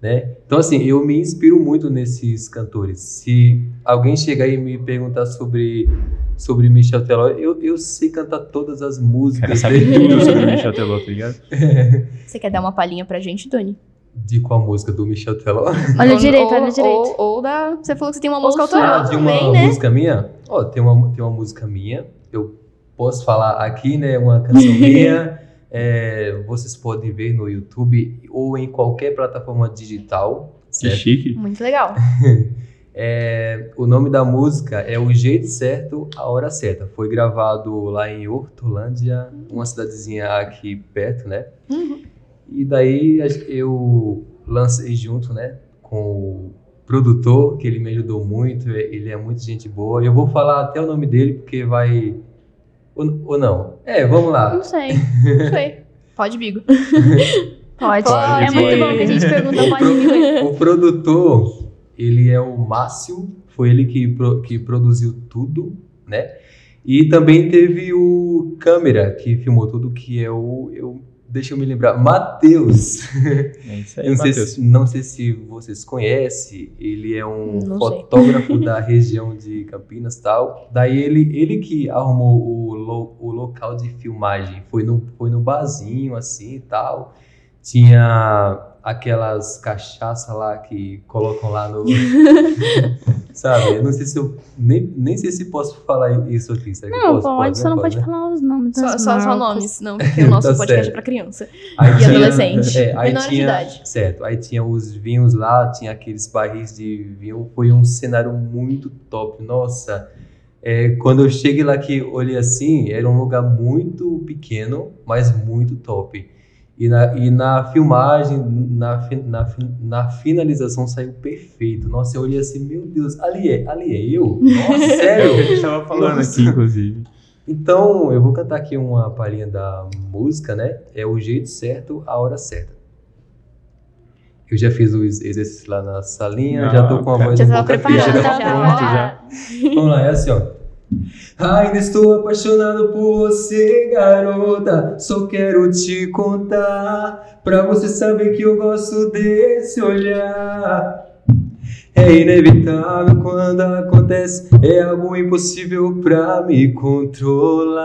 né? Então assim, eu me inspiro muito nesses cantores. Se alguém chegar e me perguntar sobre sobre Michel Teló, eu, eu sei cantar todas as
O cara
músicas
sabe tudo sobre Michel Teló, tá ligado?
Você quer dar uma palhinha pra gente, Doni?
De qual música do Michel Teló?
Olha direito,
ou,
olha direito.
Ou, ou da. Você falou que você tem uma
Ou
música autoral
Ah, de uma
também, né?
música minha? Ó, tem uma, tem uma música minha. Eu posso falar aqui, né? Uma canção minha. É, vocês podem ver no YouTube ou em qualquer plataforma digital.
Que
Certo?
chique.
Muito legal.
É, o nome da música é O Jeito Certo, a Hora Certa. Foi gravado lá em Hortolândia, uma cidadezinha aqui perto, né?
Uhum.
E daí eu lancei junto, né, com o produtor, que ele me ajudou muito, ele é muito gente boa. Eu vou falar até o nome dele, porque vai... Ou, ou não? É, vamos lá.
Não sei.
Não sei. Pode, Bigo.
Pode.
Pode.
É muito bom que a gente pergunta,
O,
pode vir.
o produtor, ele é o Márcio, foi ele que, pro- que produziu tudo, né? E também teve o câmera, que filmou tudo, que é o... Eu, deixa eu me lembrar, Matheus.
É isso aí,
Eu não sei, se, não sei se vocês conhecem, ele é um
Não sei.
fotógrafo da região de Campinas e tal. Daí ele, ele que arrumou o, lo- o local de filmagem. Foi no, foi no barzinho assim e tal. Tinha aquelas cachaça lá que colocam lá no. Sabe? Eu não sei se eu. Nem, nem sei se posso falar isso aqui. Será
Não,
posso?
pode, só
né?
não pode
né?
falar os nomes
Só, só, só nomes, não, porque o nosso
Tá
podcast
certo.
é pra criança.
Aí
E
tinha-
adolescente.
É, aí
Menor de
tinha,
idade.
Certo. Aí tinha os vinhos lá, tinha aqueles barris de vinho. Foi um cenário muito top. Nossa. É, quando eu cheguei lá que olhei assim, era um lugar muito pequeno, mas muito top. E na, e na filmagem, na, na, na finalização saiu perfeito. Nossa, eu olhei assim, meu Deus, ali é, ali é eu? Nossa,
É o que a
sério?
gente tava falando
Nossa.
aqui, inclusive.
Então, eu vou cantar aqui uma palhinha da música, né? É o jeito certo, a hora certa. Eu já fiz os exercícios lá na salinha, já tô com a
Ah,
voz
já
um pouco afiada.
já.
Pronto, já.
Vamos lá, é assim, ó. Ainda estou apaixonado por você, garota. Só quero te contar. Pra você saber que eu gosto desse olhar. É inevitável quando acontece. É algo impossível pra me controlar.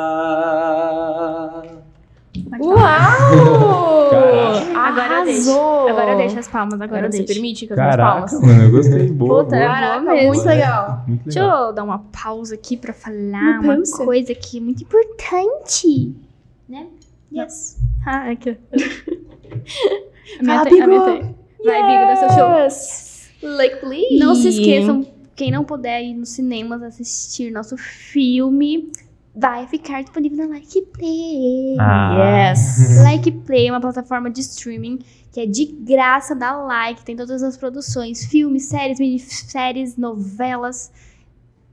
Uau!
Caraca.
Agora eu deixo.
Arrasou!
Agora eu deixo as palmas, agora
Agora
eu
você
deixo.
permite com as minhas
Caraca,
palmas.
mano, eu gostei. Boa,
Puta,
boa.
Caraca,
Boa mesmo.
muito legal.
Muito
Deixa
legal.
eu dar uma pausa aqui pra falar
Uma
uma,
pausa?
coisa que é muito importante. Né? Yes. Ah, aqui. A minha
Fala,
a minha
Bigo.
Vai, Bigo, dá seu show.
Yes! Like, please.
Não se esqueçam, quem não puder ir nos cinemas assistir nosso filme, vai ficar disponível na Like Play.
Ah.
Yes!
Like Play é uma plataforma de streaming que é de graça da Like, tem todas as produções, filmes, séries, minisséries, novelas.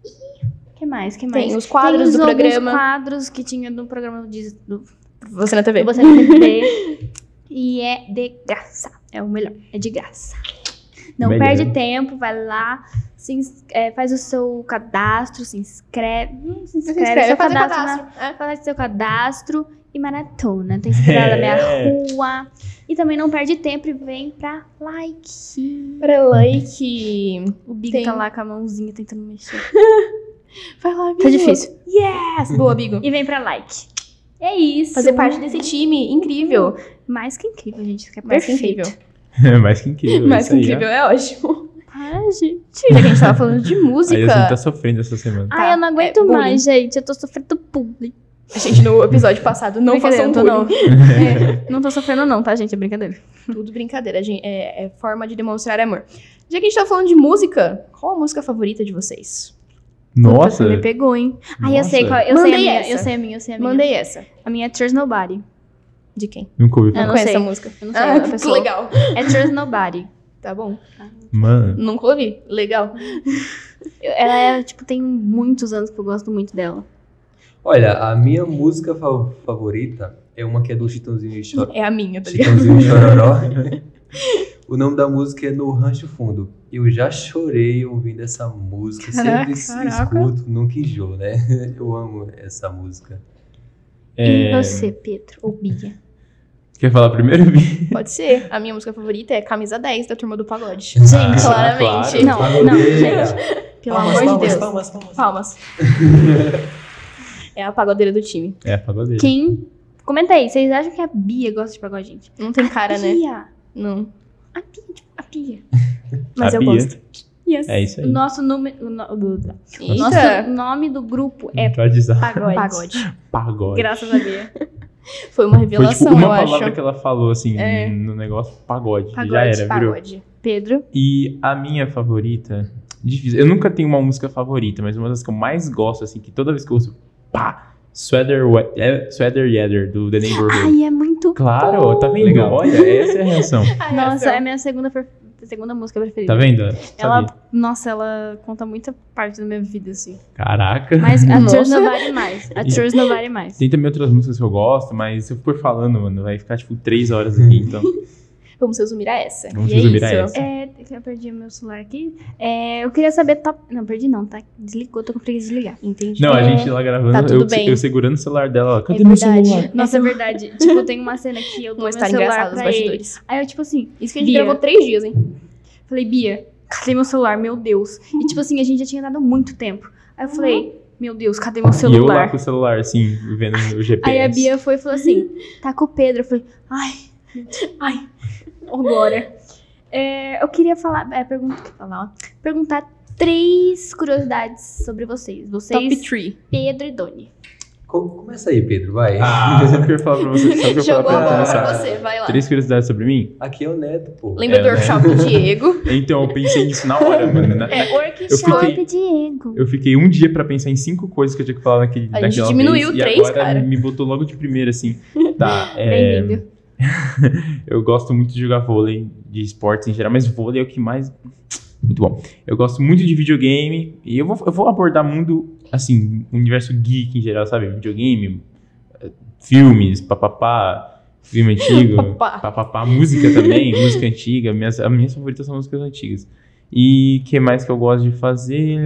E o que mais? que mais?
Tem os quadros
Tem os
do programa.
quadros que tinha no programa de, do
Você na TV.
Você na TV. e é de graça. É o melhor. É de graça. Não
Melhor.
perde tempo, vai lá, se é, faz o seu cadastro, se inscreve. Não se
Você
inscreve,
escreve,
seu
fazer
cadastro,
cadastro. É.
na- faz seu cadastro e maratona. Tem cidade da minha
É.
rua. E também não perde tempo e vem pra like.
Para like.
O Big
Tem-
tá lá com a mãozinha tentando mexer.
Vai lá, Bigo.
Tá difícil.
Yes! Boa, Bigo.
E vem pra like. É isso.
Fazer parte desse time incrível.
Mais que incrível, gente. Que é
Mais que
perfeito.
incrível.
É mais que incrível.
Mais que incrível, é ótimo.
Para, gente.
Já que a gente tava falando de música,
Aí a gente tá sofrendo essa semana.
Ai, eu não aguento
é
mais, gente. Eu tô sofrendo bullying.
a gente no episódio passado não façam
não tô,
bullying.
É, não tô sofrendo, não, tá, gente? É brincadeira.
Tudo brincadeira, gente. É, é forma de demonstrar amor. Já que a gente tá falando de música, qual a música favorita de vocês?
Nossa.
Puta, me pegou, hein? Ai, eu sei qual. Eu sei a
Mandei
minha.
essa.
Eu sei a minha, eu sei a minha.
Mandei essa.
A minha é Trust Nobody.
De quem?
Nunca ouvi
Eu
falar.
não
conheço
sei.
essa música.
Eu não sei
Ah,
a
que
pessoa.
legal.
É Trust Nobody.
Tá bom.
Mano.
Nunca ouvi. Legal.
Ela é, tipo, tem muitos anos que eu gosto muito dela.
Olha, a minha música fa- favorita é uma que é do Chitãozinho e Chororó.
É a minha, tá ligado?
Chitãozinho e Chororó. o nome da música é No Rancho Fundo. Eu já chorei ouvindo essa música.
Caraca,
Sempre
caraca.
escuto, nunca enjoo, né? Eu amo essa música.
É...
E você, Pedro? Ou Bia?
Quer falar primeiro, Bi?
Pode ser. A minha música favorita é Camisa 10 da Turma do Pagode.
Gente,
claramente.
Não, não,
Pagodeira.
gente. Pelo
Palmas,
amor de
palmas,
Deus.
palmas, palmas.
Palmas. é a pagodeira do time.
É, pagodeiro.
Quem. Comenta aí, vocês acham que a Bia gosta de pagode, gente?
Não tem cara, né?
Bia.
Não.
A Bia, tipo, a Bia.
Mas
A
eu
Bia.
gosto. Yes.
É isso
O
aí.
nosso nome. O, no- o nosso nome do grupo é. Pagode.
Pagode.
Pagode.
Graças a Bia.
Foi uma
Foi
revelação,
tipo uma
eu
palavra
acho.
que ela falou assim
É.
no negócio, pagode.
Pagode,
Já era, virou.
Pagode.
Pedro.
E a minha favorita, difícil. Eu nunca tenho uma música favorita, mas uma das que eu mais gosto, assim, que toda vez que eu ouço, pá, Sweater, We- é, Sweater Yether, do The Neighborhood.
Ai, é muito.
claro, tá vendo?
Legal.
Olha, essa é a reação.
Nossa, é a minha segunda, segunda música preferida.
Tá vendo?
Ela,
Sabia.
nossa, ela conta muita parte da minha vida, assim.
Caraca.
Mas a. Trust não vale mais. A Trust não vale mais.
Tem também outras músicas que eu gosto, mas se eu for falando, mano, vai ficar tipo três horas aqui, então.
Vamos resumir a essa.
Vamos
e é
resumir a
isso.
essa.
É, eu perdi meu celular aqui. É, eu queria saber top. Não, perdi não, tá? Desligou, tô com preguiça de desligar.
Entendi.
Não, a
É,
gente lá gravando,
tá tudo
eu,
bem.
eu segurando o celular dela, ó, cadê
É
meu
verdade.
celular?
Nossa, é verdade. tipo, tem uma cena que eu dou
Uma
meu celular pra ele.
bastidores.
Aí eu, tipo assim,
Isso que a gente
Bia.
gravou três dias, hein?
falei, Bia, cadê meu celular? Meu Deus. E tipo assim, a gente já tinha dado muito tempo. Aí eu falei, meu Deus, cadê meu
E eu lá
celular?
com o celular, assim, vendo o GPS.
Aí a Bia foi e falou assim, tá com o Pedro. Eu falei, ai, Ai, agora. É, eu queria falar, é, pergunta, falar, ó, perguntar três curiosidades sobre vocês. Vocês,
Top 3.
Pedro e Doni.
Co- Começa aí, Pedro, vai.
Ah, eu ia falar pra você? Sabe o que eu
Jogou a
pra
bola
começar?
pra você, vai lá.
Três curiosidades sobre mim?
Aqui é o Neto, pô.
Lembra
É,
do
né?
workshop do Diego?
Então, eu pensei nisso na hora, mano. né?
É,
Eu
workshop
fiquei-
Diego.
Eu fiquei um dia pra pensar em cinco coisas que eu tinha que falar naquele,
A gente
naquela
diminuiu
vez,
três,
e agora
cara.
me botou logo de primeira, assim. Tá, é,
Bem-vindo.
eu gosto muito de jogar vôlei, de esportes em geral, mas vôlei é o que mais... Muito bom. Eu gosto muito de videogame, e eu vou, eu vou abordar mundo, assim, universo geek em geral, sabe? Videogame, eh, filmes, papapá, filme antigo,
Papá.
papapá, música também, música antiga. Minhas, as minhas favoritas são músicas antigas. E o que mais que eu gosto de fazer?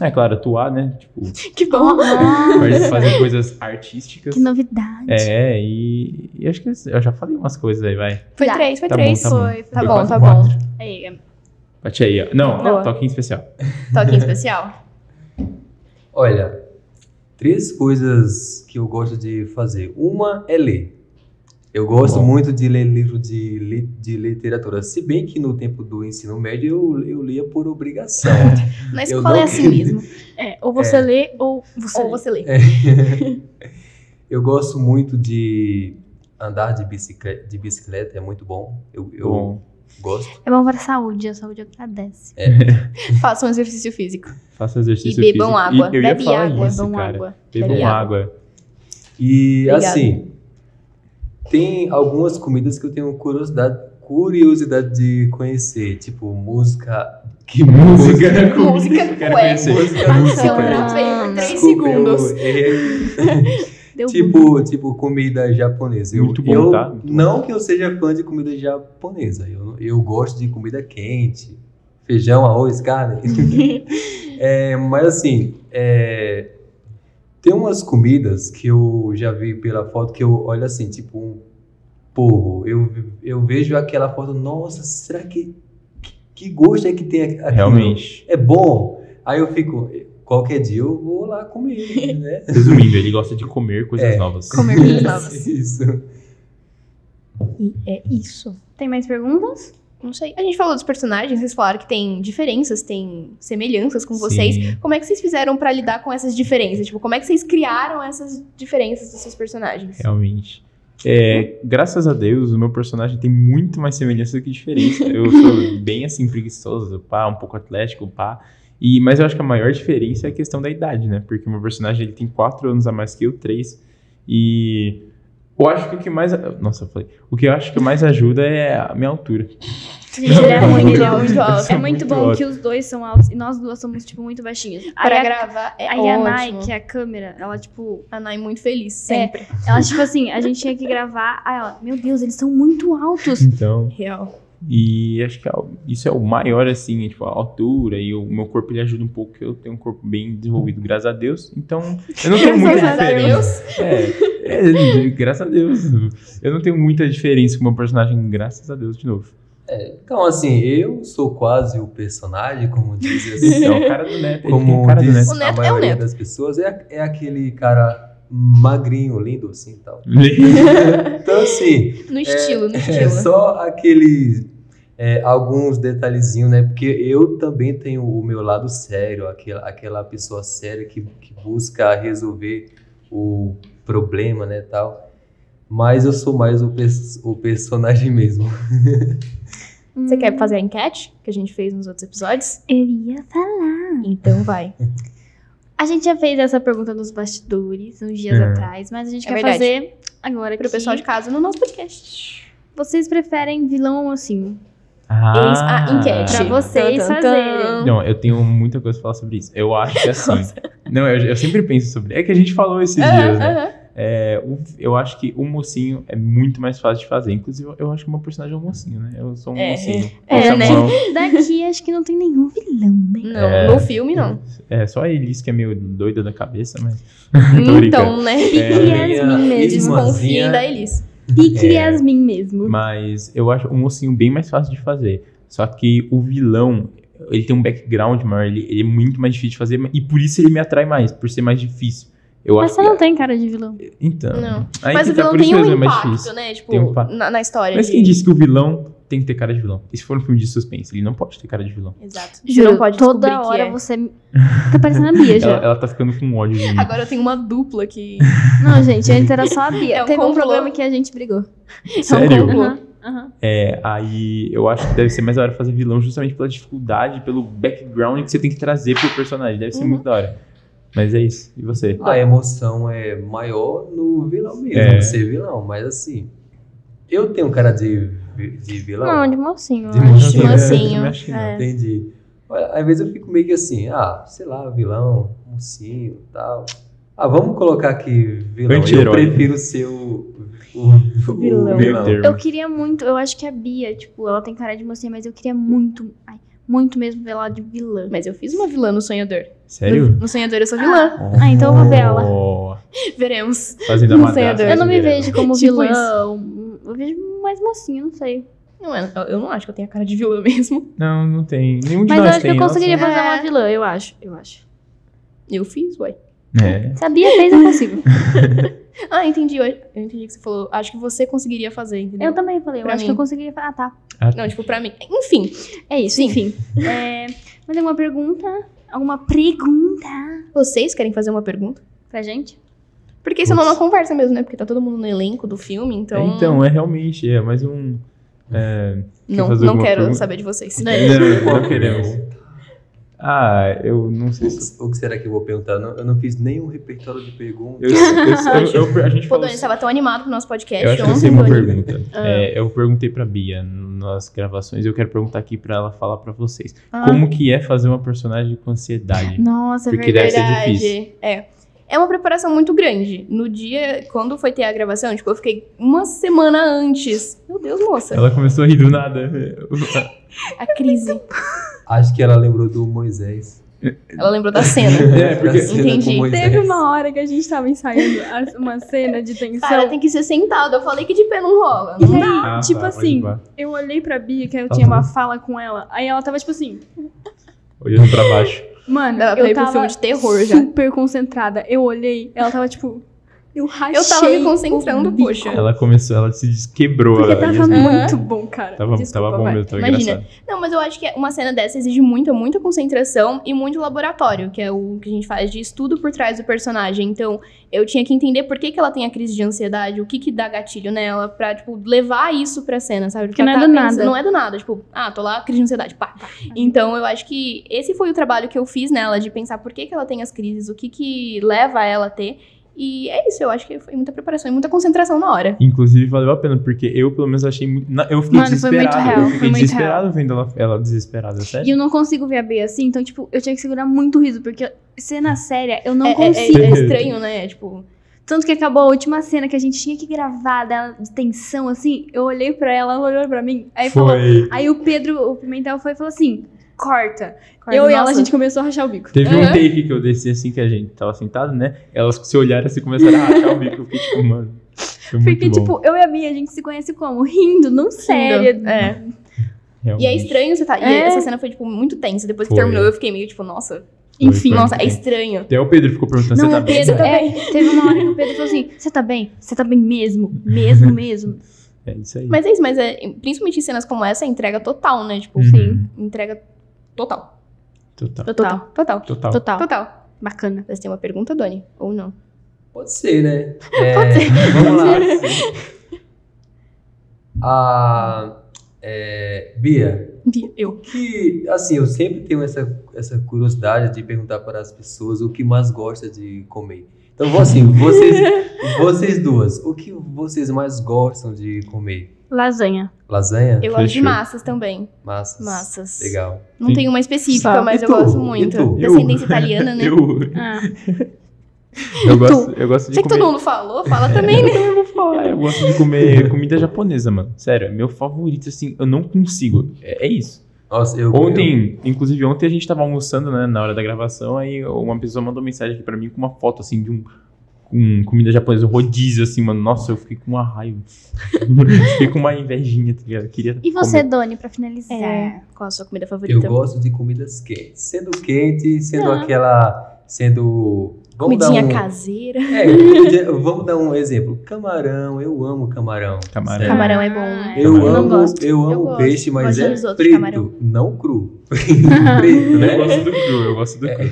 É claro, atuar, né? Tipo,
Que bom.
fazer coisas artísticas.
que novidade.
É, e, e acho que eu já falei umas coisas aí, vai.
Foi
Tá.
três, foi
Tá bom,
três.
tá bom.
Foi,
Tá
Foi
bom,
quase
tá
quatro.
bom.
Aí,
Bate aí, ó. Não,
Boa.
toquinho especial.
Toquinho especial.
Olha, três coisas que eu gosto de fazer. Uma é ler. Eu gosto
Bom.
muito de ler livro de, de literatura. Se bem que no tempo do ensino médio eu, eu lia por obrigação.
Na escola
não
é assim mesmo.
é, ou você lê ou você
Ou
lê.
você lê.
eu gosto muito de andar de bicicleta, de bicicleta é muito bom. Eu, eu
Bom,
gosto.
É bom para a saúde, a saúde agradece.
Faça um exercício físico.
faça exercício
E bebam
físico.
água.
E eu ia
Bebe
falar
água,
isso,
bebam
cara.
água.
Bebam
Bebe
água.
E
Obrigada.
assim, tem algumas comidas que eu tenho curiosidade, curiosidade de conhecer, tipo música.
Que música?
Música do
Quero
ué.
conhecer.
Música música.
veio por três
Desculpa, eu
segundos.
errei.
Deu
tipo, tipo comida japonesa. Eu,
Muito bom,
eu-
tá? Muito
não que eu seja fã de comida japonesa. Eu, eu gosto de comida quente, feijão, arroz, carne. É, mas assim, é, tem umas comidas que eu já vi pela foto que eu olho assim, tipo um porro. Eu, eu vejo aquela foto, nossa, será que que, gosto é que tem aqui?
Realmente.
É bom. Aí eu fico, qualquer dia eu vou lá comer, né?
Resumindo, ele gosta de comer coisas
É.
novas.
Comer coisas novas.
Isso.
E é isso.
Tem mais perguntas?
Não sei. A gente falou dos personagens, vocês falaram que tem diferenças, tem semelhanças com vocês.
Sim.
Como é que vocês fizeram pra lidar com essas diferenças? Tipo, como é que vocês criaram essas diferenças dos seus personagens?
Realmente. É, graças a Deus, o meu personagem tem muito mais semelhança do que diferença. Eu sou bem assim, preguiçoso, pá, um pouco atlético, pá. E, mas eu acho que a maior diferença é a questão da idade, né? Porque o meu personagem ele tem 4 anos a mais que eu, 3. E eu acho que o que mais. Nossa, eu falei. O que eu acho que mais ajuda é a minha altura.
Gente, ele é muito,
Muito
ele é muito
alto.
É muito
Muito
bom
alto.
que os dois são altos e nós duas somos, tipo, muito baixinhas.
Pra
Aí a,
gravar é
a Yanai,
ótimo.
que é a câmera, ela, tipo,
A Nai muito feliz, sempre.
ela, tipo assim, a gente tinha que gravar, aí ela, meu Deus, eles são muito altos.
Então.
Real.
E acho que é o- isso é o maior, assim, tipo, a altura e o meu corpo ele ajuda um pouco, que eu tenho um corpo bem desenvolvido, graças a Deus. Então, eu não tenho muita
Graças a
diferença. É, é, graças a Deus. Eu não tenho muita diferença com o meu personagem, graças a Deus, de novo.
Então, assim, eu sou quase o personagem, como dizem assim.
É o cara do Neto,
como
cara do
diz
Neto.
O Neto é
a
o
maioria
Neto.
das pessoas, é, é aquele cara magrinho, lindo assim e tal. Então, assim,
No estilo, no
é
estilo.
só aquele. é, alguns detalhezinhos, né? Porque eu também tenho o meu lado sério, aquela, aquela pessoa séria que, que busca resolver o problema, né? Tal. Mas eu sou mais o, pers- o personagem mesmo.
Você quer fazer a enquete que a gente fez nos outros episódios?
Eu ia falar.
Então vai.
A gente já fez essa pergunta nos bastidores, uns dias
É.
atrás, mas a gente
É
quer
verdade.
fazer agora
Pro
aqui.
pessoal de casa no nosso podcast.
Vocês preferem vilão ou mocinho?
Eis a enquete.
Pra vocês fazerem.
Não, eu tenho muita coisa pra falar sobre isso. Eu acho que assim. não, eu, eu sempre penso sobre. É que a gente falou esses
Aham,
dias, né?
aham.
É, o- eu acho que o mocinho é muito mais fácil de fazer. Inclusive, eu- acho que o meu personagem é um mocinho, né? Eu sou um
É,
mocinho.
é,
O
né? Daqui acho que não tem nenhum vilão, né?
Não,
É.
no filme não.
É, só a Elis que é meio doida da cabeça, mas.
Então, né?
Pique
É,
Yasmin mesmo.
Desconfiem
irmãzinha-
da Elis.
Pique
É.
Yasmin mesmo.
Mas eu acho o mocinho bem mais fácil de fazer. Só que o vilão, ele tem um background maior, ele, ele é muito mais difícil de fazer, e por isso ele me atrai mais, por ser mais difícil. Eu
Mas
acho
você
que-
não tem cara de vilão.
Então.
Não. Mas o
tá,
vilão
isso
tem um
é mais
impacto, né? Tipo,
Tem um impacto.
na, na história.
Mas
de-
quem disse que o vilão tem que ter cara de vilão? E se for um filme de suspense, ele não pode ter cara de vilão.
Exato. Você
Juro,
não pode
toda hora
é.
você. Tá parecendo a Bia já.
Ela, ela tá ficando com ódio de mim.
Agora eu tenho uma dupla que...
Não, gente, antes era só a Bia.
É um
Teve um programa que a gente brigou.
Sério?
complô.
Aham, aham.
É, aí eu acho que deve ser mais da hora fazer vilão justamente pela dificuldade, pelo background que você tem que trazer pro personagem. Deve ser
Uhum.
muito da hora. Mas é isso. E você?
A emoção é maior no vilão mesmo,
É.
ser vilão. Mas assim, eu tenho cara de, de vilão.
Não, de mocinho.
De mocinho.
mocinho.
que não.
É.
Entendi. Olha, às vezes eu fico meio que assim, ah, sei lá, vilão, mocinho e tal. Ah, vamos colocar aqui vilão. Eu prefiro ser o, o, o
Vilão.
Termo.
Eu queria muito, eu acho que a Bia, tipo, ela tem cara de mocinha, mas eu queria muito, ai, muito mesmo ver ela de vilã.
Mas eu fiz uma vilã no Sonhador.
Sério?
No, no Sonhador eu sou vilã.
Ah, então eu vou ver ela.
Veremos.
Fazendo a madrasta
sei,
Eu não me vejo como
Tipo
vilã. Eu vejo mais mocinho, não sei.
Não, é- eu, eu não acho que eu tenha cara de vilã mesmo.
Não, não tem. Nenhum de
Mas eu
nós
acho que eu conseguiria
nossa.
fazer
É.
uma vilã, eu acho. Eu acho.
Eu fiz, uai.
É.
Se a Bia fez, eu consigo.
Ah, entendi. Eu, eu entendi que você falou. Acho que você conseguiria fazer, entendeu?
Eu também falei, eu
Pra
acho
mim.
que eu conseguiria fazer. Ah, tá.
Não, tipo, pra mim. Enfim,
É isso,
Sim.
enfim. É, mais alguma pergunta? Alguma pergunta
vocês querem fazer uma pergunta?
pra gente?
Porque
Putz.
não conversa mesmo, né? Porque tá todo mundo no elenco do filme, então.
É, então, é realmente, é mais um. É,
não, não quero
pergunta?
saber de vocês.
não, não queremos. Ah, eu não sei se.
O que será que eu vou perguntar? Não- Eu não fiz nenhum repertório de perguntas.
Eu, eu, eu- eu- a gente
Pô,
falou.
Dani, você tava tão animado pro nosso podcast
Eu acho que eu
ontem,
sei uma pergunta. É, eu perguntei pra Bia nas gravações e eu quero perguntar aqui pra ela falar pra vocês.
Ah.
Como que é fazer uma personagem com ansiedade?
Nossa, é
Porque
verdade.
deve ser difícil.
É. É uma preparação muito grande. No dia, quando foi ter a gravação, tipo, eu fiquei uma semana antes. Meu Deus, moça.
Ela começou a rir do nada.
A crise.
Acho que ela lembrou do Moisés.
Ela lembrou da cena.
É, porque-
Entendi.
Teve uma hora que a gente tava ensaiando uma cena de tensão.
Cara, tem que ser sentado. Eu falei que de pé não rola.
E
Não
aí,
dá.
Ah,
tipo
tá,
assim, eu olhei pra Bia, que eu
Tá
tinha
bom.
uma fala com ela, aí ela tava tipo assim,
Olhando pra baixo.
mano, eu tava
filme de terror já.
super concentrada. Eu olhei, ela tava tipo, eu rachei
Eu tava me concentrando, poxa.
Ela começou, ela se desquebrou.
Porque
ela,
tava
Yasmin.
muito bom, cara.
Tava,
Desculpa,
tava bom
vai.
mesmo, tava
Imagina.
engraçado.
Não, mas eu acho que uma cena dessa exige muita, muita concentração e muito laboratório, que é o que a gente faz de estudo por trás do personagem. Então, eu tinha que entender por que, que ela tem a crise de ansiedade, o que que dá gatilho nela, pra, tipo, levar isso pra cena, sabe?
Porque
Pra
não é
tá
do
pensando-
nada.
Não é do nada, tipo, ah, tô lá, crise de ansiedade, pá. Então, eu acho que esse foi o trabalho que eu fiz nela, de pensar por que que ela tem as crises, o que que leva ela a ter. E é isso, eu acho que foi muita preparação e muita concentração na hora.
Inclusive, valeu a pena, porque eu, pelo menos, achei muito. Eu fiquei
Mano, foi muito
desesperado.
real,
eu
foi
fiquei
muito
desesperado vendo ela, ela desesperada, sério.
E eu não consigo ver a Bia assim, então, tipo, eu tinha que segurar muito o riso, porque cena séria, eu não
é, é-
consigo.
é estranho, né? Tipo,
Tanto que acabou a última cena que a gente tinha que gravar dela de tensão, assim, eu olhei pra ela, ela olhou pra mim, aí falou.
Foi.
Aí o Pedro, o Pimentel foi e falou assim: corta.
Corta,
eu e ela, a gente começou a rachar o bico.
Teve um
Aham.
take que eu desci assim que a gente tava sentado, né? Elas se olharam assim começaram a rachar o bico. Eu fiquei tipo, mano.
Porque, tipo, eu e a Bia, a gente se conhece como? Rindo, não séria.
É. E é estranho você tá. E
É.
essa cena foi, tipo, muito tensa. Depois que
Foi.
terminou, eu fiquei meio, tipo, nossa.
Enfim,
foi.
Nossa, é estranho.
Até o Pedro ficou perguntando, você tá
o
bem?
Pedro,
tá
é, teve uma hora que o Pedro falou assim: Você tá bem? Você tá bem mesmo? Mesmo, mesmo.
É isso aí.
Mas é isso, mas é, principalmente em cenas como essa, é entrega total, né? Tipo,
Uhum.
entrega total.
Total.
Total.
Total.
Total.
Total.
Total.
Bacana.
Você tem uma pergunta, Doni? Ou não?
Pode ser, né? É,
Pode ser.
Vamos lá. A, é, Bia,
Eu.
que, assim, eu sempre tenho essa, essa curiosidade de perguntar para as pessoas o que mais gosta de comer. Então, vou assim, vocês, vocês duas, o que vocês mais gostam de comer?
Lasanha.
Lasanha?
Eu gosto de
Fechou.
massas também.
Massas?
Massas.
Legal.
Não
Sim.
tem uma específica,
Só.
mas
E
eu
tu?
gosto muito. Descendência italiana, né?
Eu,
Ah,
eu, gosto, eu gosto de
que
comer.
todo mundo falou, fala também, né?
Eu vou falar, eu gosto de comer comida japonesa, mano. Sério, é meu favorito, assim, eu não consigo. É, é isso.
Nossa, eu...
Ontem, inclusive ontem a gente tava almoçando, né, na hora da gravação, aí uma pessoa mandou mensagem aqui pra mim com uma foto, assim, de um com comida japonesa, rodízio, assim, mano. Nossa, eu fiquei com uma raiva. fiquei com uma invejinha, tá ligado? Eu Queria
E você,
comer.
Doni, pra finalizar?
É. Qual a sua comida
Eu
favorita?
gosto de comidas quentes. Sendo quente, sendo
Ah.
aquela sendo. Vamos dar
Comidinha
um,
caseira.
É, vamos dar um exemplo. Camarão, eu amo camarão.
Camarão.
Camarão é bom.
Eu,
eu não
amo,
gosto.
eu amo
Eu gosto.
peixe, mas
Gosto
é preto,
camarão.
não cru. preto, né?
Eu gosto do cru, eu gosto do cru.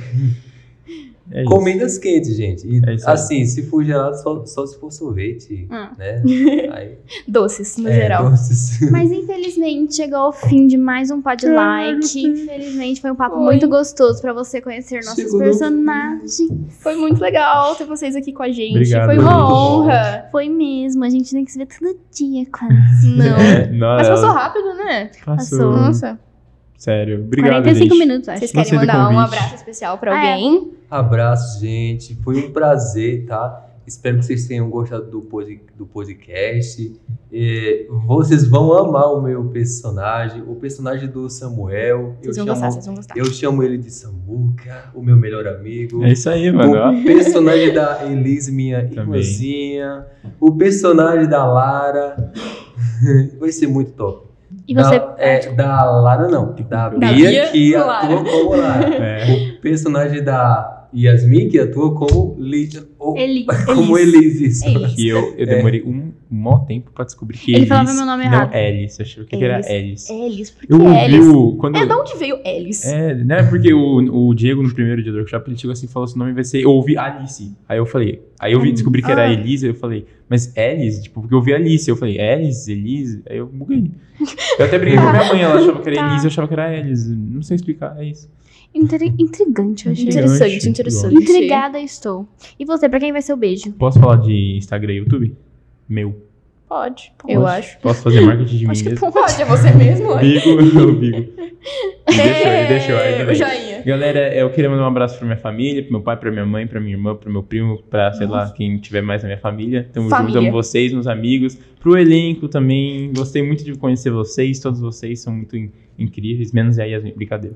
É isso.
Comidas quentes, gente. E,
É
assim, se for gelado, só, só se for sorvete,
Hum.
né? Aí,
Doces, no
é,
geral.
doces.
Mas infelizmente chegou ao fim de mais um Pod Like. Infelizmente foi um papo
Foi.
muito gostoso pra você conhecer nossos
Chegou no
personagens.
Foi muito legal ter vocês aqui com a gente.
Obrigado,
Foi uma
muito
honra.
Foi mesmo, a gente tem que se ver todo dia quase.
Não.
É, não,
Mas
ela-
passou rápido, né?
Passou.
Passou.
Nossa.
Sério. Obrigado,
45
gente.
minutos, acho.
Vocês
Gostei
querem
do
mandar um
convite.
abraço especial pra
Ah, é.
alguém?
Abraços, gente. Foi um prazer, tá? Espero que vocês tenham gostado do, pod, do podcast. É, vocês vão amar o meu personagem, o personagem do Samuel.
Vocês
eu
vão gostar,
chamo,
vocês vão gostar.
eu chamo ele de Samuca, o meu melhor amigo.
É isso aí, mano. ó.
O personagem da Elise, minha
Também.
irmãzinha. O personagem da Lara. Vai ser muito top.
E você.
Da, é, da Lara, não. Da,
Da
Bia,
Bia
que
Lara.
atua como Lara.
É.
O personagem da Yasmin, que atua como, Li, ou-
Eli.
como Elise. isso.
Elise.
Que eu, eu demorei um mó tempo pra descobrir que
Ele
Elis
falava meu nome
não
errado.
Elis. Eu achei que era
Elis.
Elis.
Elis, por que
Eu ouvi
Elis?
o... Quando
É,
eu-
de onde veio Elis?
É, né? Porque o, o Diego, no primeiro dia do workshop, ele chegou assim e falou: seu nome vai ser. Eu ouvi Alice. Aí eu falei. Aí eu vi, descobri que era
Ah.
Elise, aí eu falei, mas Alice? Tipo, porque eu ouvi Alice. Eu falei, Alice, Elise? Aí eu buguei. Eu até briguei com a minha mãe, ela achava que era
Tá.
Elise, eu achava que era Alice. Não sei explicar, é isso.
Intri- Intrigante, eu achei.
Interessante, interessante.
Intrigada estou. E você, pra quem vai ser o beijo?
Posso falar de Instagram e YouTube? Meu.
Pode, eu
Posso?
acho.
Posso fazer marketing de mim
Acho que
mesmo?
Pode, é você mesmo?
Bigo, o Bigo. Deixa eu, deixa eu aí,
É, O joinha.
Galera, eu queria mandar um abraço pra minha família, pro meu pai, pra minha mãe, pra minha irmã, pro meu primo, pra, sei lá, quem tiver mais na minha família. Tamo
Família.
junto, amo vocês, meus amigos. Pro elenco também, gostei muito de conhecer vocês, todos vocês são muito in- incríveis, menos aí as brincadeira.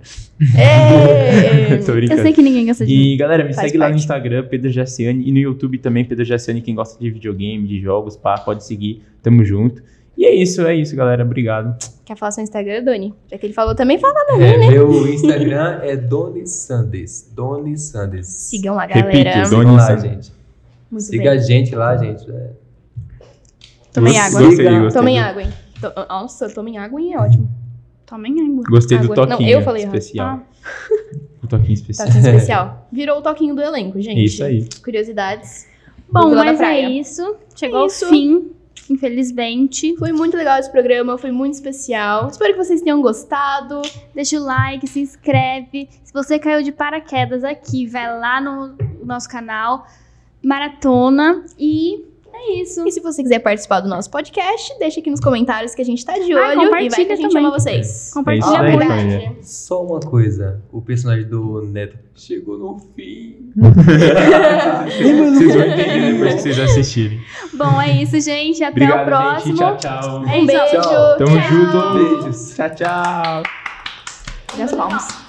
É.
Tô
Eu
brincando.
sei que ninguém gosta de.
E galera, me
Faz
segue lá no
parte.
Instagram, Pedro Jaciani, e no YouTube também, Pedro Jaciani, quem gosta de videogame, de jogos, pá, pode seguir, tamo junto. E é isso, é isso, galera, obrigado.
Quer falar seu Instagram, Doni? Já que ele falou também, fala.
É, meu Instagram é Doni Sandes. Doni Sandes.
Sigam lá,
Repite,
galera.
Doni
Sigam lá, gente.
Muito
Siga
bem.
a gente lá, gente. É.
Tomem água.
Gostei, gostei.
Tomem água, hein? Nossa, tomem água, hein? É ótimo.
Tomem água.
Gostei do
Água. Não,
toquinho
eu falei
especial. O toquinho especial.
Toquinho especial. Virou o toquinho do elenco, gente.
Isso aí.
Curiosidades.
Bom, mas é isso. Chegou
É isso.
ao fim, infelizmente.
Foi muito legal esse programa, foi muito especial. Espero que vocês tenham gostado.
Deixa o like, se inscreve. Se você caiu de paraquedas aqui, vai lá no nosso canal Maratona. E é isso.
E se você quiser participar do nosso podcast, deixa aqui nos comentários que a gente tá de
Ah,
olho e vai
compartilha
que a gente
também.
ama vocês.
Compartilha
É isso aí,
muito.
família.
Só uma coisa. O personagem do Neto chegou no fim.
Vocês vão entender depois que vocês assistirem.
Bom, é isso, gente. Até o
Obrigado,
próximo.
gente. Tchau, tchau.
É
Um beijo.
Tchau.
Tamo
Tchau.
junto.
Beijos.
Tchau, tchau.
E as palmas.